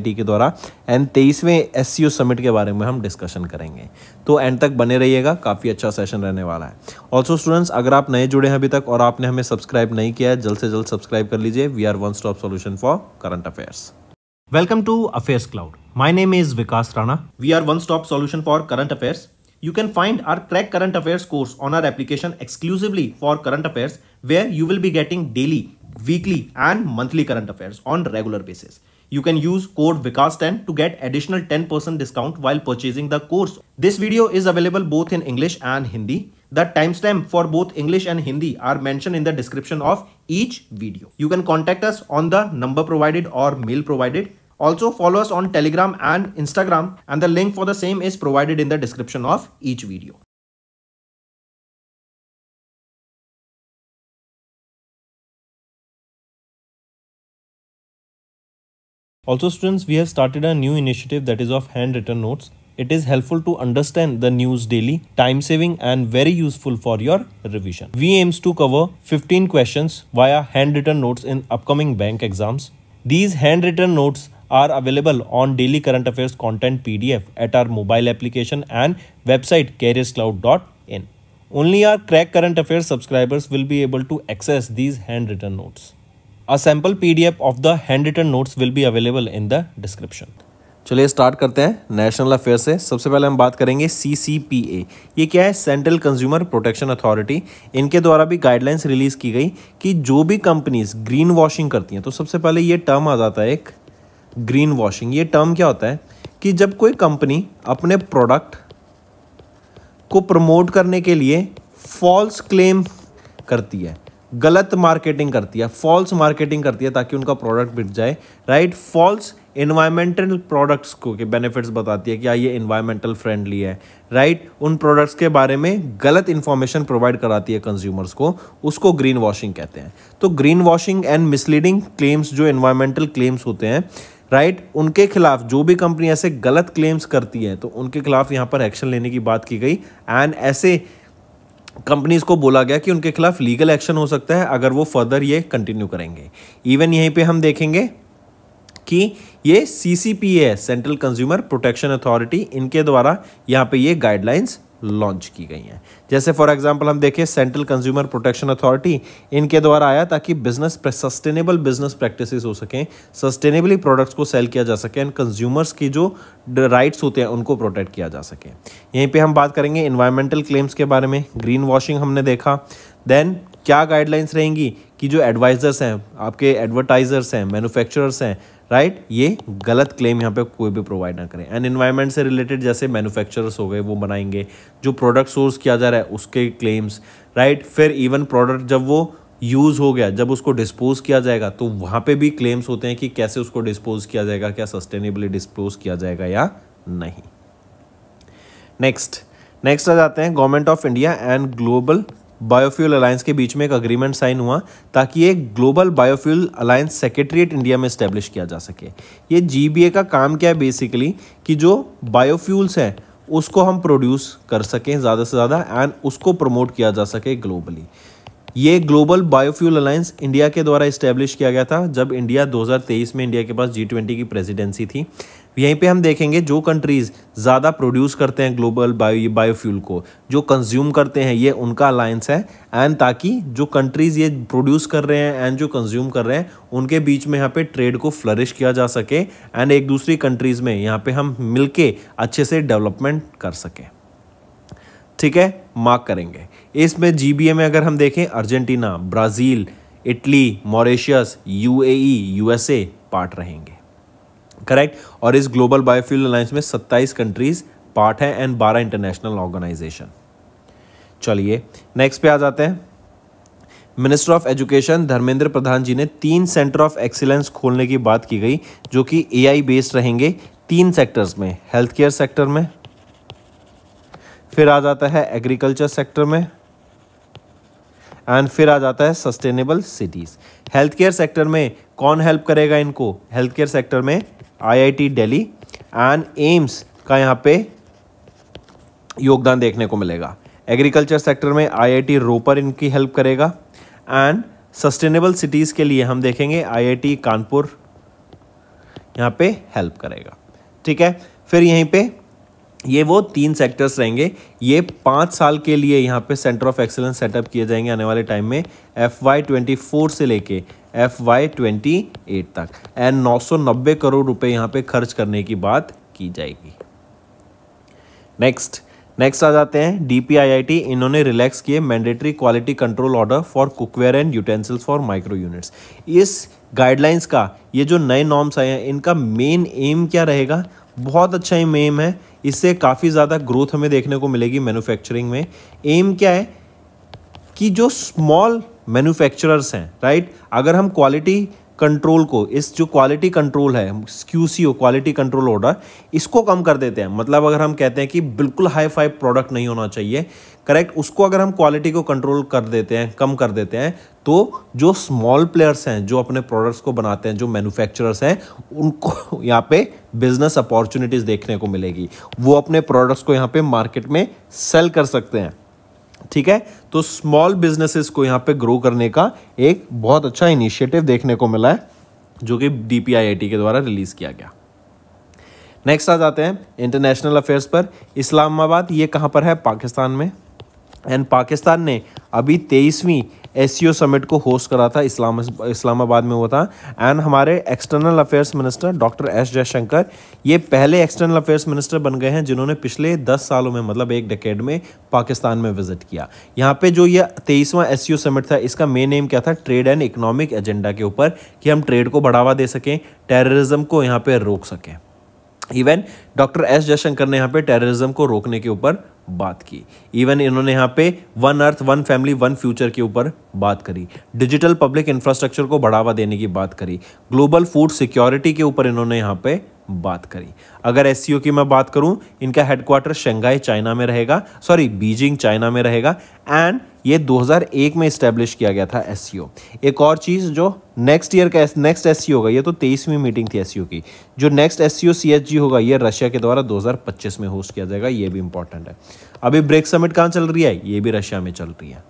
डी के द्वारा। एंड तेईसवें एस समिट के बारे में हम डिस्कशन करेंगे। तो एंड तक बने रहिएगा, काफ़ी अच्छा सेशन रहने वाला है। ऑल्सो स्टूडेंट्स अगर आप नए जुड़े हैं अभी तक और आपने हमें सब्सक्राइब नहीं किया है, जल्द से जल्द सब्सक्राइब कर लीजिए। We are one stop solution for current affairs welcome to Affairs Cloud. My name is Vikas Rana. We are one-stop solution for current affairs. You can find our Crack Current Affairs course on our application exclusively for current affairs where you will be getting daily, weekly and monthly current affairs on regular basis. You can use code VIKAS10 to get additional 10% discount while purchasing the course. This video is available both in English and Hindi. The timestamp for both English and Hindi are mentioned in the description of each video. You can contact us on the number provided or mail provided. Also follow us on Telegram and Instagram and the link for the same is provided in the description of each video. Also students, we have started a new initiative that is of handwritten notes. It is helpful to understand the news daily, time saving and very useful for your revision. We aims to cover 15 questions via handwritten notes in upcoming bank exams. These handwritten notes are available on daily current affairs content PDF at our mobile application and website careerscloud.in. Only our crack current affairs subscribers will be able to access these handwritten notes. A sample PDF of the handwritten notes will be available in the description. चलिए start करते हैं national affair से सबसे पहले हम बात करेंगे सी C P ए ये क्या है सेंट्रल कंज्यूमर प्रोटेक्शन अथॉरिटी इनके द्वारा भी गाइडलाइंस रिलीज़ की गई कि जो भी कंपनीज़ ग्रीन वॉशिंग करती हैं तो सबसे पहले ये टर्म आ जाता है एक ग्रीन वॉशिंग ये टर्म क्या होता है? कि जब कोई कंपनी अपने प्रोडक्ट को प्रमोट करने के लिए फॉल्स क्लेम करती है, गलत मार्केटिंग करती है फॉल्स मार्केटिंग करती है ताकि उनका प्रोडक्ट बिक जाए राइट फॉल्स इन्वायरमेंटल प्रोडक्ट्स को के बेनिफिट्स बताती है कि ये इन्वायरमेंटल फ्रेंडली है राइट right? उन प्रोडक्ट्स के बारे में गलत इन्फॉर्मेशन प्रोवाइड कराती है कंज्यूमर्स को, उसको ग्रीन वॉशिंग कहते हैं। तो green washing and misleading claims जो इन्वायरमेंटल क्लेम्स होते हैं राइट? उनके खिलाफ जो भी कंपनी ऐसे गलत क्लेम्स करती है तो उनके खिलाफ यहाँ पर एक्शन लेने की बात की गई एंड ऐसे कंपनीज़ को बोला गया कि उनके खिलाफ लीगल एक्शन हो सकता है, अगर वो फर्दर ये कंटिन्यू करेंगे इवन यहीं पे हम देखेंगे कि ये C C P A central consumer protection authority इनके द्वारा यहाँ पे ये गाइडलाइंस लॉन्च की गई हैं। जैसे फॉर एग्जांपल हम देखें सेंट्रल कंज्यूमर प्रोटेक्शन अथॉरिटी इनके द्वारा आया ताकि बिज़नेस सस्टेनेबल बिज़नेस प्रैक्टिसेस हो सकें सस्टेनेबली प्रोडक्ट्स को सेल किया जा सके एंड कंज्यूमर्स की जो राइट्स होते हैं, उनको प्रोटेक्ट किया जा सके। यहीं पे हम बात करेंगे इन्वायरमेंटल क्लेम्स के बारे में ग्रीन वॉशिंग हमने देखा। देन क्या गाइडलाइंस रहेंगी कि जो एडवाइजर्स हैं, आपके एडवर्टाइजर्स हैं मैनुफैक्चरर्स हैं राइट right? ये गलत क्लेम यहाँ पे कोई भी प्रोवाइड ना करें। एंड इन्वायरमेंट से रिलेटेड जैसे मैन्युफैक्चरर्स हो गए, वो बनाएँगे। जो प्रोडक्ट सोर्स किया जा रहा है, उसके क्लेम्स राइट right? फिर इवन प्रोडक्ट जब वो यूज़ हो गया, जब उसको डिस्पोज किया जाएगा तो वहाँ पे भी क्लेम्स होते हैं कि कैसे उसको डिस्पोज किया जाएगा, क्या सस्टेनेबली डिस्पोज किया जाएगा या नहीं। नेक्स्ट नेक्स्ट आ जाते हैं government of India and global biofuel alliance के बीच में एक अग्रीमेंट साइन हुआ ताकि एक global biofuel alliance secretariat India में इस्टेब्लिश किया जा सके। ये जीबीए का काम क्या है बेसिकली कि जो बायोफ्यूल्स हैं, उसको हम प्रोड्यूस कर सकें ज़्यादा से ज़्यादा एंड उसको प्रमोट किया जा सके ग्लोबली ये ग्लोबल बायोफ्यूल अलायंस इंडिया के द्वारा इस्टेब्लिश किया गया था, जब इंडिया 2023 में इंडिया के पास जी ट्वेंटी की प्रेसिडेंसी थी। यहीं पे हम देखेंगे जो कंट्रीज़ ज़्यादा प्रोड्यूस करते हैं ग्लोबल बायो बायोफ्यूल को, जो कंज्यूम करते हैं, ये उनका अलायंस है। एंड ताकि जो कंट्रीज़ ये प्रोड्यूस कर रहे हैं एंड जो कंज्यूम कर रहे हैं, उनके बीच में यहाँ पे ट्रेड को फ्लरिश किया जा सके एंड एक दूसरी कंट्रीज़ में यहाँ पे हम मिलके अच्छे से डेवलपमेंट कर सकें। ठीक है? मार्क करेंगे। इसमें जीबीए में अगर हम देखें, Argentina, Brazil, Italy, Mauritius UAE USA part रहेंगे। करेक्ट और इस ग्लोबल बायोफ्यूल अलायंस में 27 कंट्रीज़ पार्ट है एंड 12 इंटरनेशनल ऑर्गेनाइजेशन चलिए नेक्स्ट पे आ जाते हैं। Minister of education Dharmendra Pradhan ji ने तीन सेंटर ऑफ़ एक्सीलेंस खोलने की बात की गई, जो कि एआई बेस्ड रहेंगे तीन सेक्टर्स में हेल्थ केयर सेक्टर में फिर आ जाता है एग्रीकल्चर सेक्टर में एंड फिर आ जाता है sustainable cities health care sector में कौन हेल्प करेगा इनको? हेल्थ केयर सेक्टर में आईआईटी दिल्ली एंड एम्स का यहाँ पे योगदान देखने को मिलेगा. एग्रीकल्चर सेक्टर में आईआईटी रोपर इनकी हेल्प करेगा एंड सस्टेनेबल सिटीज़ के लिए हम देखेंगे आईआईटी कानपुर यहाँ पे हेल्प करेगा. ठीक है? फिर यहीं पे ये वो तीन सेक्टर्स रहेंगे। ये पाँच साल के लिए यहाँ पे सेंटर ऑफ़ एक्सेलेंस सेटअप किए जाएँगे आने वाले टाइम में एफ़ वाई ट्वेंटी फोर से लेके एफ़ वाई ट्वेंटी एट तक। एंड नौ सौ नब्बे करोड़ रुपए यहाँ पे खर्च करने की बात की जाएगी। नेक्स्ट नेक्स्ट आ जाते हैं। डीपीआईआईटी इन्होंने रिलैक्स किए mandatory quality control order for cookware and utensils for micro units इस गाइडलाइंस का, ये जो नए नॉर्म्स आए हैं, इनका मेन एम क्या रहेगा? बहुत अच्छा एम एम है। इससे काफ़ी ज़्यादा ग्रोथ हमें देखने को मिलेगी मैन्युफैक्चरिंग में। एम क्या है? कि जो स्मॉल मैन्युफैक्चरर्स हैं राइट अगर हम क्वालिटी कंट्रोल को, इस जो क्वालिटी कंट्रोल है क्यू क्वालिटी कंट्रोल ऑर्डर इसको कम कर देते हैं। मतलब अगर हम कहते हैं कि बिल्कुल हाई फाई प्रोडक्ट नहीं होना चाहिए करेक्ट उसको अगर हम क्वालिटी को कंट्रोल कर देते हैं, कम कर देते हैं तो जो स्मॉल प्लेयर्स हैं, जो अपने प्रोडक्ट्स को बनाते हैं, जो मैन्युफैक्चरर्स हैं, उनको यहाँ पे बिज़नेस अपॉर्चुनिटीज़ देखने को मिलेगी। वो अपने प्रोडक्ट्स को यहाँ पे मार्केट में सेल कर सकते हैं। ठीक है? तो स्मॉल बिजनेसेस को यहाँ पे ग्रो करने का एक बहुत अच्छा इनिशिएटिव देखने को मिला है, जो कि डीपीआईआईटी के द्वारा रिलीज़ किया गया। नेक्स्ट आ जाते हैं इंटरनेशनल अफेयर्स पर। इस्लामाबाद ये कहाँ पर है? पाकिस्तान में। एंड पाकिस्तान ने अभी तेईसवीं एस समिट को होस्ट करा था, इस्लाम इस्लामाबाद में हुआ था। एंड हमारे external affairs minister doctor S Jaishankar ये पहले एक्सटर्नल अफेयर्स मिनिस्टर बन गए हैं, जिन्होंने पिछले दस सालों में मतलब एक डेकेड में, पाकिस्तान में विज़िट किया। यहाँ पे जो ये तेईसवां एस समिट था, इसका मेन एम क्या था? ट्रेड एंड इकोनॉमिक एजेंडा के ऊपर, कि हम ट्रेड को बढ़ावा दे सकें टेररिज्म को यहाँ पे रोक सकें। इवन डॉक्टर एस जयशंकर ने यहाँ पे टेररिज्म को रोकने के ऊपर बात की। इवन इन्होंने यहाँ पे one earth one family one future के ऊपर बात करी। डिजिटल पब्लिक इंफ्रास्ट्रक्चर को बढ़ावा देने की बात करी। ग्लोबल फ़ूड सिक्योरिटी के ऊपर इन्होंने यहाँ पे बात करी। अगर एससीओ की मैं बात करूँ, इनका हेडक्वार्टर शंघाई चाइना में रहेगा। सॉरी बीजिंग चाइना में रहेगा। एंड ये 2001 में इस्टेब्लिश किया गया था एससीओ एक और चीज़ जो नेक्स्ट ईयर का नेक्स्ट एस होगा, ये तो तेईसवीं मीटिंग थी एससीओ की। जो नेक्स्ट एस सी होगा, ये रशिया के द्वारा 2025 में होस्ट किया जाएगा, ये भी इंपॉर्टेंट है। अभी ब्रेक समिट कहाँ चल रही है? ये भी रशिया में चल रही है।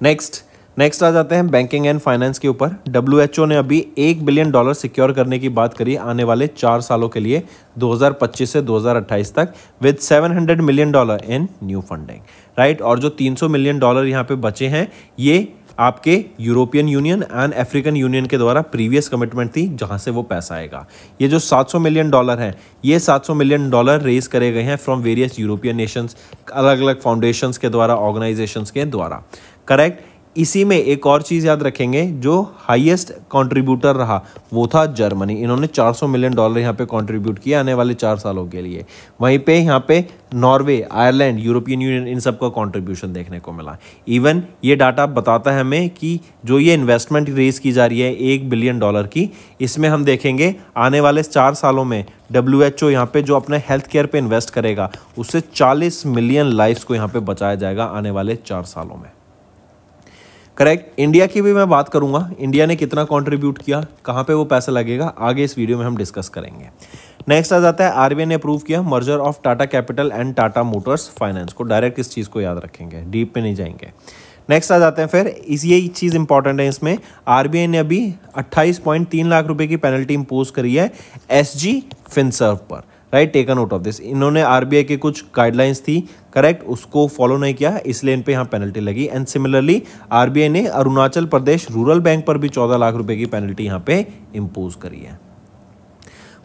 नेक्स्ट नेक्स्ट आ जाते हैं बैंकिंग एंड फाइनेंस के ऊपर। डब्ल्यूएचओ ने अभी एक बिलियन डॉलर सिक्योर करने की बात करी आने वाले चार सालों के लिए 2025 से 2028 तक with 700 million dollar in new funding right और जो 300 मिलियन डॉलर यहाँ पे बचे हैं, ये आपके European Union and African Union के द्वारा प्रीवियस कमिटमेंट थी जहाँ से वो पैसा आएगा। ये जो 700 मिलियन डॉलर है, ये 700 मिलियन डॉलर रेज करे गए हैं फ्रॉम वेरियस यूरोपियन नेशंस अलग अलग फाउंडेशंस के द्वारा ऑर्गेनाइजेशंस के द्वारा। करेक्ट इसी में एक और चीज़ याद रखेंगे, जो हाईएस्ट कंट्रीब्यूटर रहा, वो था जर्मनी इन्होंने 400 मिलियन डॉलर यहाँ पे कंट्रीब्यूट किया आने वाले चार सालों के लिए। वहीं पे यहाँ पे नॉर्वे आयरलैंड यूरोपियन यूनियन इन सब का कंट्रीब्यूशन देखने को मिला। इवन ये डाटा बताता है हमें कि जो ये इन्वेस्टमेंट रेज की जा रही है, एक बिलियन डॉलर की, इसमें हम देखेंगे आने वाले चार सालों में डब्ल्यू एच ओ यहाँ पे जो अपने हेल्थ केयर पे इन्वेस्ट करेगा, उससे चालीस मिलियन लाइफ्स को यहाँ पे बचाया जाएगा आने वाले चार सालों में। करेक्ट इंडिया की भी मैं बात करूँगा। इंडिया ने कितना कंट्रीब्यूट किया, कहाँ पे वो पैसा लगेगा, आगे इस वीडियो में हम डिस्कस करेंगे। नेक्स्ट आ जाता है आरबीआई ने अप्रूव किया merger of Tata capital and Tata motors finance को। डायरेक्ट इस चीज़ को याद रखेंगे डीप में नहीं जाएँगे। नेक्स्ट आ जाते हैं फिर, इस ये चीज़ इंपॉर्टेंट है इसमें। आरबीआई ने अभी 28.3 लाख रुपए की पेनल्टी इंपोज करी है एसजी फिनसर्व पर। Right taken out of this इन्होंने आरबीआई के कुछ गाइडलाइंस थी करेक्ट उसको फॉलो नहीं किया इसलिए इन पे यहाँ पेनल्टी लगी। एंड सिमिलरली आरबीआई ने अरुणाचल प्रदेश रूरल बैंक पर भी चौदह लाख रुपए की पेनल्टी यहाँ पे इम्पोज करी है।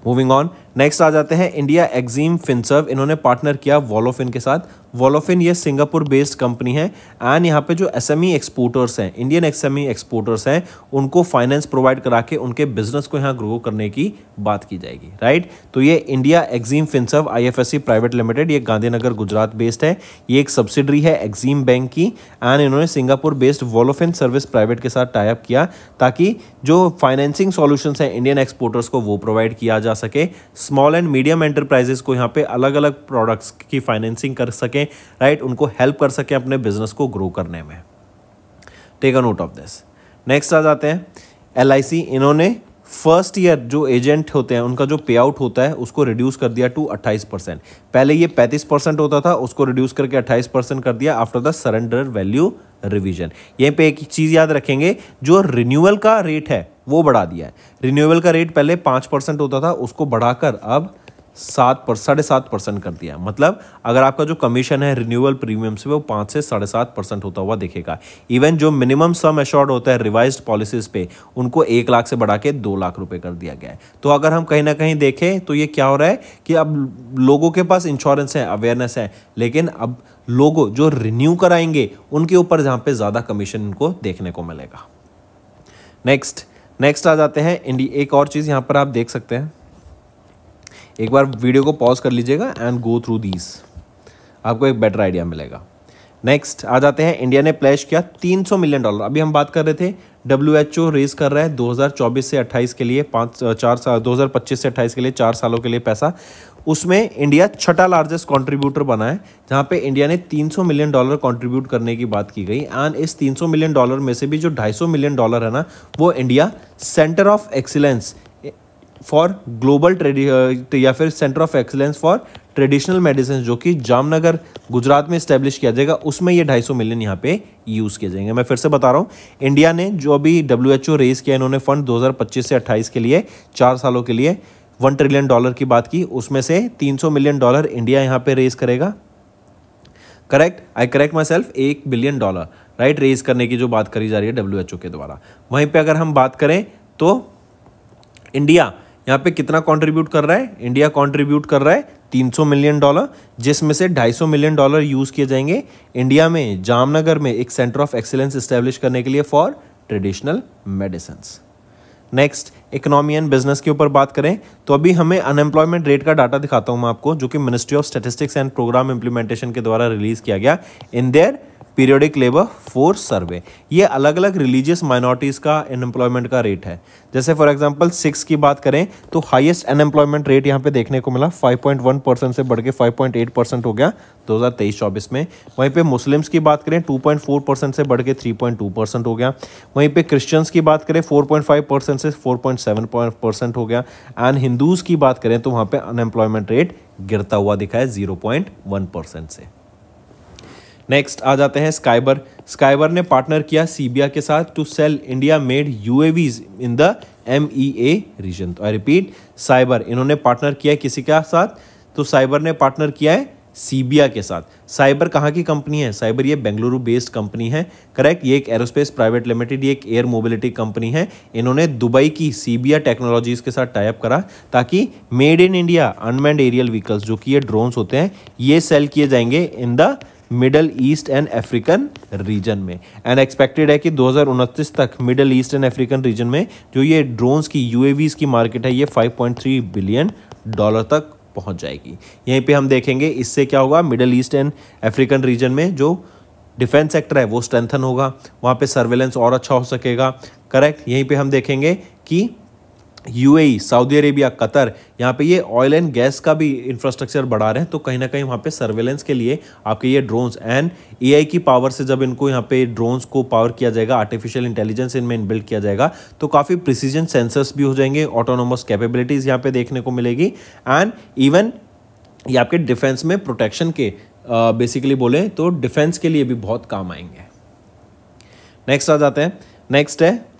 मूविंग ऑन नेक्स्ट आ जाते हैं इंडिया एक्जीम फिनसर्व इन्होंने पार्टनर किया वॉलोफिन के साथ। वॉलोफिन ये सिंगापुर बेस्ड कंपनी है एंड यहाँ पे जो एसएमई एक्सपोर्टर्स हैं इंडियन एस एक्सपोर्टर्स हैं, उनको फाइनेंस प्रोवाइड करा के उनके बिज़नेस को यहाँ ग्रो करने की बात की जाएगी राइट तो ये India Exim Finserv I private limited ये गांधीनगर गुजरात बेस्ड है, ये एक सब्सिडरी है एक्जीम बैंक की एंड इन्होंने Singapore based Volofin service private के साथ टाइप किया, ताकि जो फाइनेंसिंग सॉल्यूशन हैं इंडियन एक्सपोर्टर्स को वो प्रोवाइड किया जा सके। स्मॉल एंड मीडियम एंटरप्राइजेस को यहाँ पे अलग अलग प्रोडक्ट्स की फाइनेंसिंग कर सकें राइट उनको हेल्प कर सकें अपने बिज़नेस को ग्रो करने में। Take a note of this next आ जाते हैं। एलआईसी इन्होंने फ़र्स्ट ईयर जो एजेंट होते हैं, उनका जो पे आउट होता है, उसको रिड्यूस कर दिया टू 28 परसेंट। पहले ये 35 परसेंट होता था, उसको रिड्यूस करके 28 परसेंट कर दिया after the surrender value revision यहीं पे एक चीज़ याद रखेंगे, जो रिन्यूअल का रेट है, वो बढ़ा दिया है। रिन्यूएबल का रेट पहले पाँच होता था, उसको बढ़ाकर अब सात पर, साढ़े सात परसेंट कर दिया। मतलब अगर आपका जो कमीशन है रिन्यूअल प्रीमियम से, वो पाँच से साढ़े सात परसेंट होता हुआ दिखेगा। इवन जो मिनिमम सम एश्योर्ड होता है रिवाइज पॉलिसीज़ पे, उनको एक लाख से बढ़ा के दो लाख रुपए कर दिया गया है। तो अगर हम कहीं ना कहीं देखें तो ये क्या हो रहा है कि अब लोगों के पास इंश्योरेंस है अवेयरनेस है, लेकिन अब लोगों जो रिन्यू कराएँगे, उनके ऊपर जहाँ पे ज़्यादा कमीशन इनको देखने को मिलेगा। नेक्स्ट नेक्स्ट आ जाते हैं इंडी एक और चीज़ यहाँ पर आप देख सकते हैं। एक बार वीडियो को पॉज कर लीजिएगा एंड गो थ्रू दीज आपको एक बेटर आइडिया मिलेगा। नेक्स्ट आ जाते हैं। इंडिया ने प्लेश किया 300 मिलियन डॉलर अभी हम बात कर रहे थे डब्ल्यू एच ओ रेज कर रहा है 2024 से 28 के लिए, पाँच चार साल 2025 से 28 के लिए चार सालों के लिए पैसा। उसमें इंडिया छठा लार्जेस्ट कंट्रीब्यूटर बना है, जहाँ पे इंडिया ने 300 मिलियन डॉलर कंट्रीब्यूट करने की बात की गई। एंड इस 300 मिलियन डॉलर में से भी जो 250 मिलियन डॉलर है ना, वो India centre of excellence for global या फिर centre of excellence for traditional medicine जो कि जामनगर, गुजरात में स्टैब्लिश किया जाएगा, उसमें ये 250 मिलियन यहाँ पे यूज़ किए जाएँगे। मैं फिर से बता रहा हूँ इंडिया ने जो अभी डब्ल्यू एच रेज किया इन्होंने फंड 2025 से 28 के लिए, चार सालों के लिए वन ट्रिलियन डॉलर की बात की, उसमें से 300 मिलियन डॉलर इंडिया यहाँ पे रेज करेगा। Correct I correct myself एक बिलियन डॉलर राइट रेज करने की जो बात करी जा रही है डब्ल्यूएचओ के द्वारा। वहीं पर अगर हम बात करें तो इंडिया यहाँ पे कितना कंट्रीब्यूट कर रहा है? इंडिया कंट्रीब्यूट कर रहा है 300 मिलियन डॉलर जिसमें से 250 मिलियन डॉलर यूज़ किए जाएँगे इंडिया में, जामनगर में एक सेंटर ऑफ़ एक्सीलेंस इस्टेब्लिश करने के लिए for traditional medicine next economy and business के ऊपर बात करें तो अभी हमें अनएम्प्लॉयमेंट रेट का डाटा दिखाता हूँ मैं आपको, जो कि ministry of statistics and programme implementation के द्वारा रिलीज़ किया गया. In their periodic labour force survey ये अलग अलग रिलीजियस माइनॉरिटीज़ का अनएम्प्लॉयमेंट का रेट है। जैसे फॉर एग्जांपल सिक्स की बात करें तो हाईएस्ट अनएम्प्लॉयमेंट रेट यहाँ पे देखने को मिला 5.1 परसेंट से बढ़ के 5.8 परसेंट हो गया 2023-24 में। वहीं पे मुस्लिम्स की बात करें 2.4 परसेंट से बढ़ के 3.2 परसेंट हो गया। वहीं पे क्रिश्चियंस की बात करें 4.5 परसेंट से 4.7 परसेंट हो गया। एंड हिंदूज़ की बात करें तो वहाँ पे अनएम्प्लॉयमेंट रेट गिरता हुआ दिखा है ज़ीरो परसेंट से। नेक्स्ट आ जाते हैं स्काइबर स्काइबर ने पार्टनर किया सीबिया के साथ to sell India made UAVs in the M E A region तो आई रिपीट साइबर इन्होंने पार्टनर किया है किसी के साथ? तो साइबर ने पार्टनर किया है सीबिया के साथ. साइबर कहाँ की कंपनी है? साइबर ये बेंगलुरु बेस्ड कंपनी है. करेक्ट ये एक एरोस्पेस प्राइवेट लिमिटेड ये एक एयर मोबिलिटी कंपनी है. इन्होंने दुबई की सीबिया टेक्नोलॉजीज़ के साथ टाइप करा ताकि made in India unmanned aerial vehicles जो कि ये ड्रोन्स होते हैं, ये सेल किए जाएँगे in the Middle East and African region में। एंड एक्सपेक्टेड है कि दो हज़ार उनतीस तक Middle East and African region में जो ये ड्रोन्स की यूएवीज की मार्केट है, ये 5.3 बिलियन डॉलर तक पहुँच जाएगी। यहीं पे हम देखेंगे इससे क्या होगा, Middle East and African region में जो डिफेंस सेक्टर है, वो स्ट्रेंथन होगा। वहाँ पे सर्वेलेंस और अच्छा हो सकेगा। करेक्ट यहीं पे हम देखेंगे कि यूएई सऊदी अरेबिया कतर यहाँ पे ये ऑयल एंड गैस का भी इंफ्रास्ट्रक्चर बढ़ा रहे हैं तो कहीं ना कहीं वहाँ पे सर्वेलेंस के लिए आपके ये ड्रोन्स एंड एआई की पावर से जब इनको यहाँ पे ड्रोन्स को पावर किया जाएगा आर्टिफिशियल इंटेलिजेंस इनमें इनबिल्ड किया जाएगा तो काफ़ी प्रिसीजन सेंसर्स भी हो जाएँगे ऑटोनोमस कैपेबिलिटीज़ यहाँ पे देखने को मिलेगी एंड इवन ये आपके डिफेंस में प्रोटेक्शन के बेसिकली uh, बोले तो डिफेंस के लिए भी बहुत काम आएँगे। नेक्स्ट आ जाते हैं। नेक्स्ट है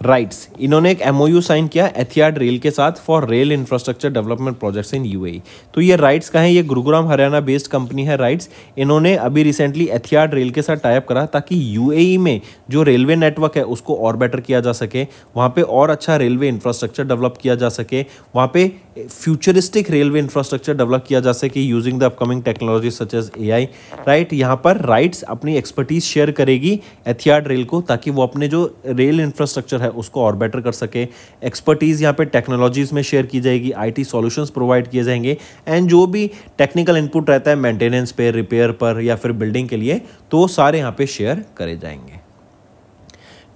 राइट्स इन्होंने एक एमओयू साइन किया एथियाड रेल के साथ for rail infrastructure development projects in UAE तो ये राइट्स का है? ये गुरुग्राम हरियाणा बेस्ड कंपनी है राइट्स इन्होंने अभी रिसेंटली एथियाड रेल के साथ टाइप करा ताकि यूएई में जो रेलवे नेटवर्क है उसको और बेटर किया जा सके। वहाँ पर और अच्छा रेलवे इंफ्रास्ट्रक्चर डेवलप किया जा सके। वहाँ पे फ्यूचरिस्टिक रेलवे इंफ्रास्ट्रक्चर डेवलप किया जा सके using the upcoming technology such as A I right यहाँ पर राइट्स अपनी एक्सपर्टीज शेयर करेगी एथियाड रेल को ताकि वो अपने जो रेल इंफ्रास्ट्रक्चर है, उसको और बेटर कर सके। एक्सपर्टीज़ यहाँ पे टेक्नोलॉजीज़ में शेयर की जाएगी आईटी सॉल्यूशंस प्रोवाइड किए जाएँगे एंड जो भी टेक्निकल इनपुट रहता है मेंटेनेंस पे रिपेयर पर या फिर बिल्डिंग के लिए तो सारे यहाँ पे शेयर करे जाएँगे।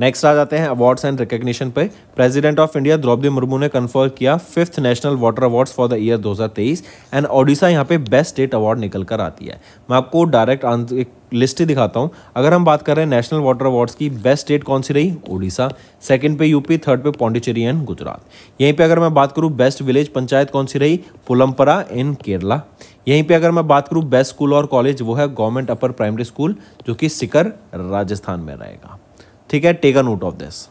नेक्स्ट आ जाते हैं अवार्ड्स एंड रिकग्निशन पे। President of India Droupadi Murmu ने कन्फर्म किया fifth national water awards for the year 2023 and Odisha यहाँ पे बेस्ट स्टेट अवार्ड निकल कर आती है। मैं आपको डायरेक्ट एक लिस्ट ही दिखाता हूँ। अगर हम बात कर रहे हैं नेशनल वाटर अवार्ड्स की बेस्ट स्टेट कौन सी रही? ओडिशा सेकंड पे यूपी थर्ड पे पौंडीचेरी एंड गुजरात यहीं पे अगर मैं बात करूँ बेस्ट विलेज पंचायत कौन सी रही? पुलमपरा इन केरला यहीं पे अगर मैं बात करूँ बेस्ट स्कूल और कॉलेज वो है गवर्नमेंट अपर प्राइमरी स्कूल जो कि सिकर राजस्थान में रहेगा। ठीक है take a note of this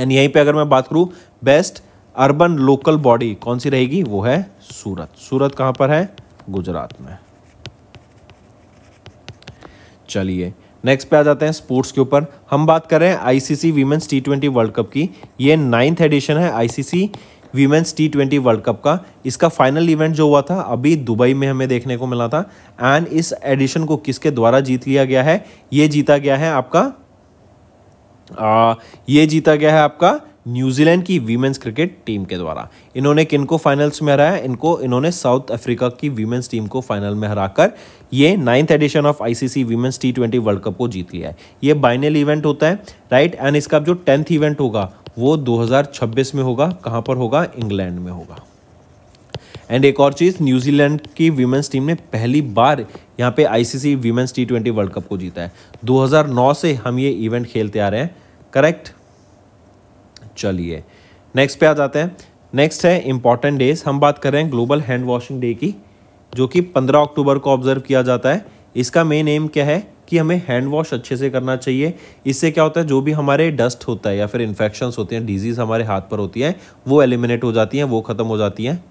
and यहीं पे अगर मैं बात करूँ बेस्ट अर्बन लोकल बॉडी कौन सी रहेगी? वो है सूरत। सूरत कहाँ पर है? गुजरात में। चलिए नेक्स्ट पे आ जाते हैं स्पोर्ट्स के ऊपर। हम बात कर रहे हैं ICC women's T twenty World Cup की। ये नाइन्थ एडिशन है ICC women's T twenty World Cup का। इसका फाइनल इवेंट जो हुआ था, अभी दुबई में हमें देखने को मिला था। एंड इस एडिशन को किसके द्वारा जीत लिया गया है? ये जीता गया है आपका आ, ये जीता गया है आपका न्यूजीलैंड की वीमेंस क्रिकेट टीम के द्वारा। इन्होंने किनको फाइनल्स में हराया? इनको इन्होंने साउथ अफ्रीका की वीमेंस टीम को फाइनल में हराकर ये ninth edition of ICC women's T twenty World Cup को जीत लिया है। ये बाइनल इवेंट होता है राइट एंड इसका जो टेंथ इवेंट होगा वो 2026 में होगा। कहाँ पर होगा? इंग्लैंड में होगा। एंड एक और चीज़ न्यूजीलैंड की वीमेंस टीम ने पहली बार यहाँ पे ICC women's T twenty World Cup को जीता है। 2009 से हम ये इवेंट खेलते आ रहे हैं। करेक्ट चलिए नेक्स्ट पे आ जाते हैं। नेक्स्ट है इंपॉर्टेंट डेज़ हम बात कर रहे हैं ग्लोबल हैंड वॉशिंग डे की, जो कि 15 अक्टूबर को ऑब्ज़र्व किया जाता है। इसका मेन एम क्या है? कि हमें हैंड वॉश अच्छे से करना चाहिए। इससे क्या होता है? जो भी हमारे डस्ट होता है या फिर इन्फेक्शंस होते हैं डिज़ीज़ हमारे हाथ पर होती है, वो एलिमिनेट हो जाती हैं, वो ख़त्म हो जाती हैं।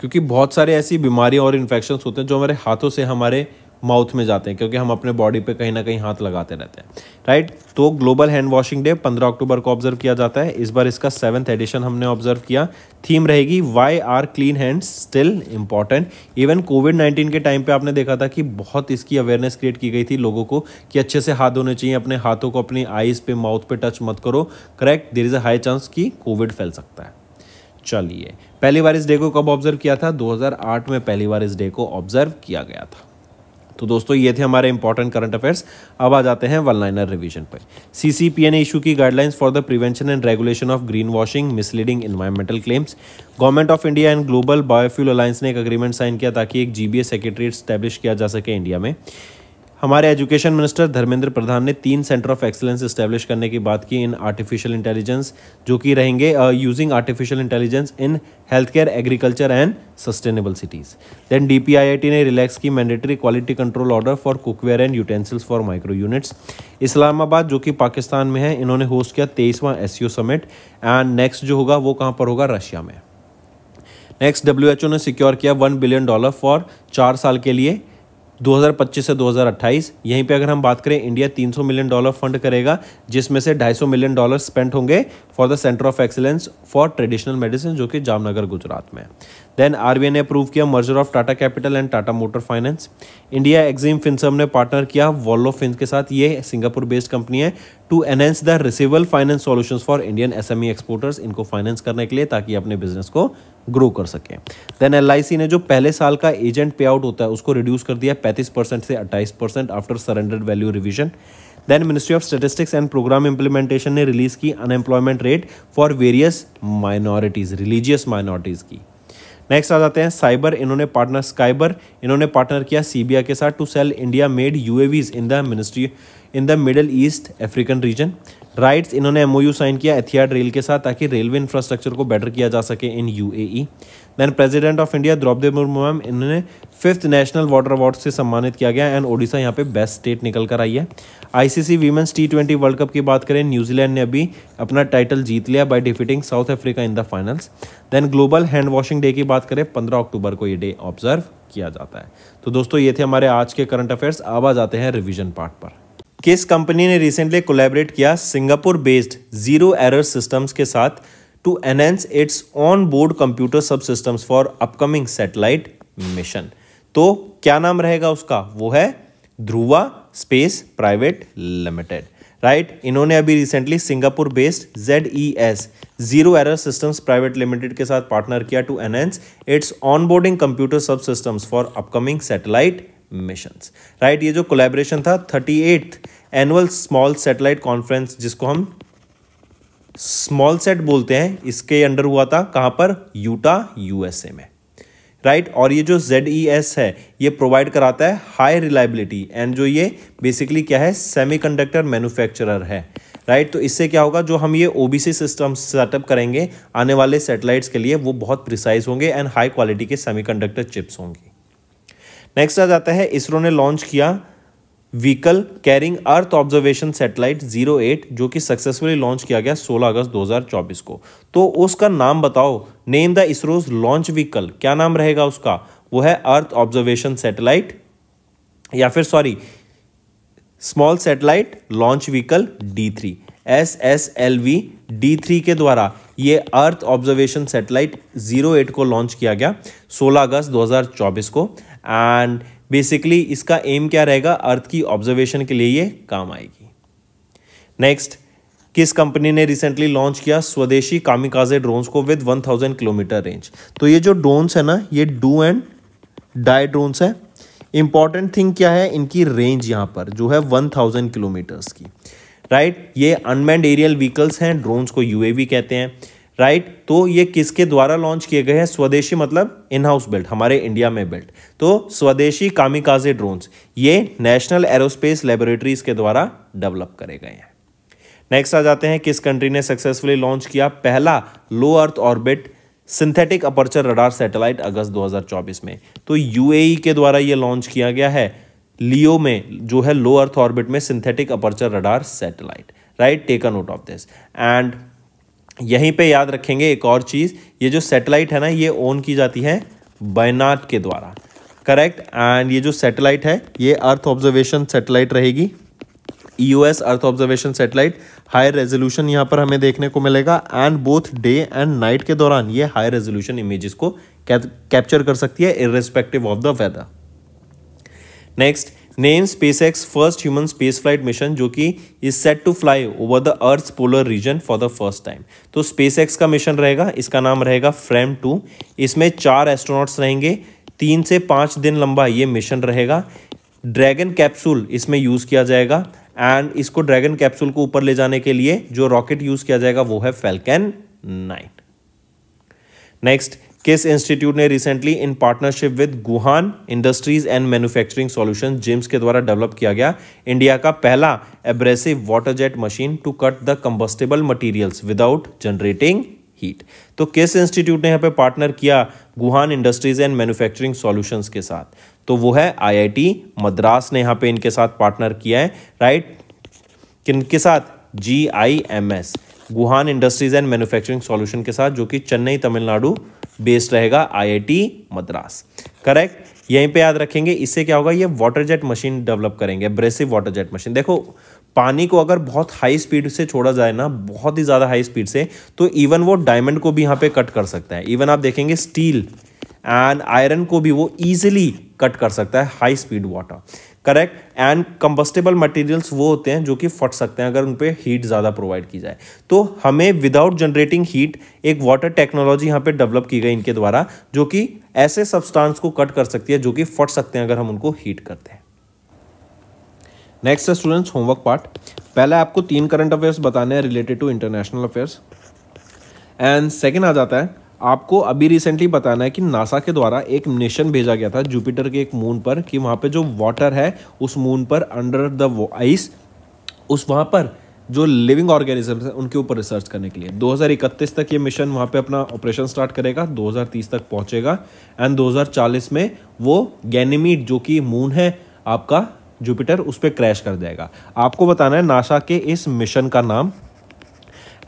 क्योंकि बहुत सारे ऐसी बीमारियाँ और इन्फेक्शंस होते हैं जो हमारे हाथों से, हमारे माउथ में जाते हैं, क्योंकि हम अपने बॉडी पे कहीं ना कहीं हाथ लगाते रहते हैं। राइट तो global hand washing day 15 October को ऑब्ज़र्व किया जाता है। इस बार इसका सेवन्थ एडिशन हमने ऑब्ज़र्व किया। थीम रहेगी why are clean hands still important even COVID nineteen के टाइम पे आपने देखा था कि बहुत इसकी अवेयरनेस क्रिएट की गई थी लोगों को, कि अच्छे से हाथ धोने चाहिए, अपने हाथों को अपनी आईज पे माउथ पे टच मत करो। Correct there is a high chance कि कोविड फैल सकता है। चलिए, पहली बार इस डे को कब ऑब्ज़र्व किया था? 2008 में पहली बार इस डे को ऑब्ज़र्व किया गया था। तो दोस्तों, ये थे हमारे इंपॉर्टेंट करंट अफेयर्स अब आ जाते हैं वन लाइनर रिविजन पर सीसीपीए ने इशू की guidelines for the prevention and regulation of green washing misleading environmental claims government of India and global biofuel alliance ने एक अग्रीमेंट साइन किया ताकि एक जीबीए सेक्रेटरीट स्टैब्लिश किया जा सके इंडिया में। हमारे एजुकेशन मिनिस्टर धर्मेंद्र प्रधान ने तीन सेंटर ऑफ़ एक्सलेंस इस्टेब्लिश करने की बात की इन आर्टिफिशियल इंटेलिजेंस, जो कि रहेंगे using artificial intelligence in health care agriculture and sustainable cities then DPIIT ने रिलैक्स की mandatory quality control order for cookware and utensils for micro units Islamabad, जो कि पाकिस्तान में है, इन्होंने होस्ट किया तेईसवां एस समिट एंड नेक्स्ट जो होगा, वो कहाँ पर होगा? रशिया में। नेक्स्ट डब्ल्यूएचओ ने सिक्योर किया वन बिलियन डॉलर फॉर चार साल के लिए 2025 से 2028 यहीं पे अगर हम बात करें, इंडिया 300 मिलियन डॉलर फंड करेगा, जिसमें से 250 मिलियन डॉलर स्पेंड होंगे for the centre of excellence for traditional medicine जो कि जामनगर, गुजरात में। देन आरबीआई ने अप्रूव किया merger of Tata capital and Tata motor finance India Exim Finserv ने पार्टनर किया वॉल्लो फिन के साथ, ये सिंगापुर बेस्ड कंपनी है to enhance the receivable finance solutions for Indian SME exporters इनको फाइनेंस करने के लिए, ताकि अपने बिज़नेस को ग्रो कर सकें। देन एल ने जो पहले साल का एजेंट पे आउट होता है, उसको रिड्यूस कर दिया, पैंतीस परसेंट से अट्ठाईस percent after surrender value revision then ministry of statistics and programme implementation ने रिलीज़ की unemployment rate for various minorities religious minorities की। नेक्स्ट आ जाते हैं साइबर इन्होंने पार्टनर स्काइबर इन्होंने पार्टनर किया सीबीआई के साथ to sell India made UAVs in the ministry in the Middle East African region RITES इन्होंने एमओयू साइन किया एथियाड रेल के साथ ताकि रेलवे इंफ्रास्ट्रक्चर को बेटर किया जा सके in UAE then President of India Droupadi Murmu ma'am इन्होंने फिफ्थ नेशनल वाटर अवार्ड से सम्मानित किया गया एंड ओडिशा यहाँ पे बेस्ट स्टेट निकल कर आई है. ICC women's T twenty World Cup की बात करें न्यूजीलैंड ने अभी अपना टाइटल जीत लिया by defeating South Africa in the finals then global hand washing day की बात करें, पंद्रह अक्टूबर को ये डे ऑब्ज़र्व किया जाता है. तो दोस्तों, ये थे हमारे आज के करंट अफेयर्स अब आ जाते हैं रिविजन पार्ट पर. किस कंपनी ने रिसेंटली कोलैबोरेट किया Singapore based zero error systems के साथ to enhance its on board computer sub systems for upcoming satellite mission तो क्या नाम रहेगा उसका? वो है Dhruva space private limited. Right इन्होंने अभी recently Singapore based Z E S zero error systems private limited के साथ पार्टनर किया to enhance its onboarding computer subsystems for upcoming satellite mission right ये जो कोलेबोरेशन था thirty eight annual small satellite conference जिसको हम स्मॉल सेट बोलते हैं, इसके अंडर हुआ था कहाँ पर? यूटा यूएसए में। Right right? और ये जो जेड ई एस है, ये प्रोवाइड कराता है हाई रिलायबिलिटी एंड जो ये बेसिकली क्या है? सेमीकंडक्टर मैन्युफैक्चरर है। Right right? तो इससे क्या होगा? जो हम ये ओबीसी सिस्टम सेटअप करेंगे, आने वाले सैटेलाइट्स के लिए, वो बहुत प्रिसाइज होंगे एंड हाई क्वालिटी के सेमीकंडक्टर चिप्स होंगे। नेक्स्ट आ जाता है, इसरो ने लॉन्च किया vehicle carrying earth observation satellite zero eight जो कि सक्सेसफुली लॉन्च किया गया 16 अगस्त 2024 को। तो उसका नाम बताओ। Name the ISRO's launch vehicle क्या नाम रहेगा उसका? वो है अर्थ ऑब्जर्वेशन सेटेलाइट या फिर sorry small satellite launch vehicle D three S S L V D three के द्वारा ये earth observation satellite zero eight को लॉन्च किया गया 16 अगस्त 2024 को। एंड बेसिकली इसका एम क्या रहेगा? अर्थ की ऑब्जर्वेशन के लिए ये काम आएगी। नेक्स्ट किस कंपनी ने रिसेंटली लॉन्च किया स्वदेशी कामिकाजे ड्रोन्स को विद 1000 किलोमीटर रेंज तो ये जो ड्रोन्स है ना, ये डू एंड डाई ड्रोन्स है। इंपॉर्टेंट थिंग क्या है? इनकी रेंज यहाँ पर, जो है 1000 किलोमीटर्स की। Right right? ये अनमैंड एरियल व्हीकल्स हैं ड्रोन्स को यूएवी कहते हैं। राइट? right? तो ये किसके द्वारा लॉन्च किए गए हैं? स्वदेशी मतलब इन हाउस बिल्ट हमारे इंडिया में बिल्ट तो स्वदेशी कामिकाजे ड्रोन्स ये नेशनल एरोस्पेस लेबोरेटरीज के द्वारा डेवलप करे गए हैं। नेक्स्ट आ जाते हैं, किस कंट्री ने सक्सेसफुली लॉन्च किया पहला low earth orbit synthetic aperture radar satellite August 2024 में? तो यूएई के द्वारा ये लॉन्च किया गया है लियो में, जो है लो अर्थ ऑर्बिट में synthetic aperture radar satellite right take a note of this and यहीं पे याद रखेंगे एक और चीज़, ये जो सैटेलाइट है ना, ये ओन की जाती है बैनाट के द्वारा। करेक्ट एंड ये जो सैटेलाइट है, ये अर्थ ऑब्जर्वेशन सैटेलाइट रहेगी। EOS earth observation satellite high resolution यहाँ पर हमें देखने को मिलेगा। And both day and night के दौरान ये हाई रेजोल्यूशन इमेजेस को कैप्चर कर सकती है irrespective of the weather next name SpaceX first human space flight mission जो कि is set to fly over the earth polar region for the first time तो स्पेस एक्स का mission रहेगा, इसका नाम रहेगा फ्रेम टू। इसमें चार एस्ट्रोनॉट्स रहेंगे, तीन से पाँच दिन लंबा ये मिशन रहेगा। ड्रैगन कैप्सूल इसमें यूज़ किया जाएगा एंड इसको ड्रैगन कैप्सूल को ऊपर ले जाने के लिए जो रॉकेट यूज़ किया जाएगा वो है फेल्कन नाइन नेक्स्ट किस इंस्टीट्यूट ने recently in partnership with Guhan industries and manufacturing solution GIMS के द्वारा डेवलप किया गया इंडिया का पहला abrasive water jet machine to cut the combustible materials without generating heat तो किस इंस्टीट्यूट ने यहाँ पे पार्टनर किया Guhan industries and manufacturing solutions के साथ? तो वो है आईआईटी मद्रास ने यहाँ पे इनके साथ पार्टनर किया है राइट किन के साथ? G I M S Guhan industries and manufacturing solution के साथ, जो कि चेन्नई, तमिलनाडु बेस्ड रहेगा आईआईटी मद्रास। करेक्ट यहीं पे याद रखेंगे, इससे क्या होगा, ये वाटर जेट मशीन डेवलप करेंगे ब्रेसिव वाटर जेट मशीन देखो, पानी को अगर बहुत हाई स्पीड से छोड़ा जाए ना, बहुत ही ज़्यादा हाई स्पीड से तो इवन वो डायमंड को भी यहाँ पे कट कर सकता है। इवन आप देखेंगे स्टील एंड आयरन को भी वो ईजिली कट कर सकता है high speed water correct and combustible materials वो होते हैं जो कि फट सकते हैं अगर उन पर हीट ज़्यादा प्रोवाइड की जाए। तो हमें विदाउट जनरेटिंग हीट एक वाटर टेक्नोलॉजी यहाँ पे डेवलप की गई इनके द्वारा, जो कि ऐसे सब्सटेंस को कट कर सकती है, जो कि फट सकते हैं अगर हम उनको हीट करते हैं। नेक्स्ट है स्टूडेंट्स होमवर्क पार्ट पहले आपको तीन करंट अफेयर्स बताने हैं related to international affairs and second आ जाता है आपको अभी रिसेंटली बताना है कि नासा के द्वारा एक मिशन भेजा गया था जुपिटर के एक मून पर, कि वहाँ पे जो वाटर है, उस मून पर अंडर द आइस उस वहाँ पर जो लिविंग ऑर्गेनिज्म है, उनके ऊपर रिसर्च करने के लिए। 2031 तक ये मिशन वहाँ पे अपना ऑपरेशन स्टार्ट करेगा 2030 तक पहुँचेगा एंड 2040 में वो गैनीमीड जो कि मून है, आपका जुपिटर उस पर क्रैश कर देगा। आपको बताना है नासा के इस मिशन का नाम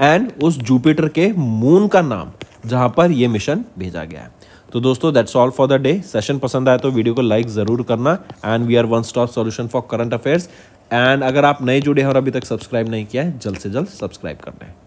एंड उस जुपिटर के मून का नाम। जहाँ पर यह मिशन भेजा गया है। तो दोस्तों that's all for the day session पसंद आया तो वीडियो को लाइक ज़रूर करना। And we are one stop solution for current affairs and अगर आप नए जुड़े हैं और अभी तक सब्सक्राइब नहीं किया है, जल्द से जल्द सब्सक्राइब कर है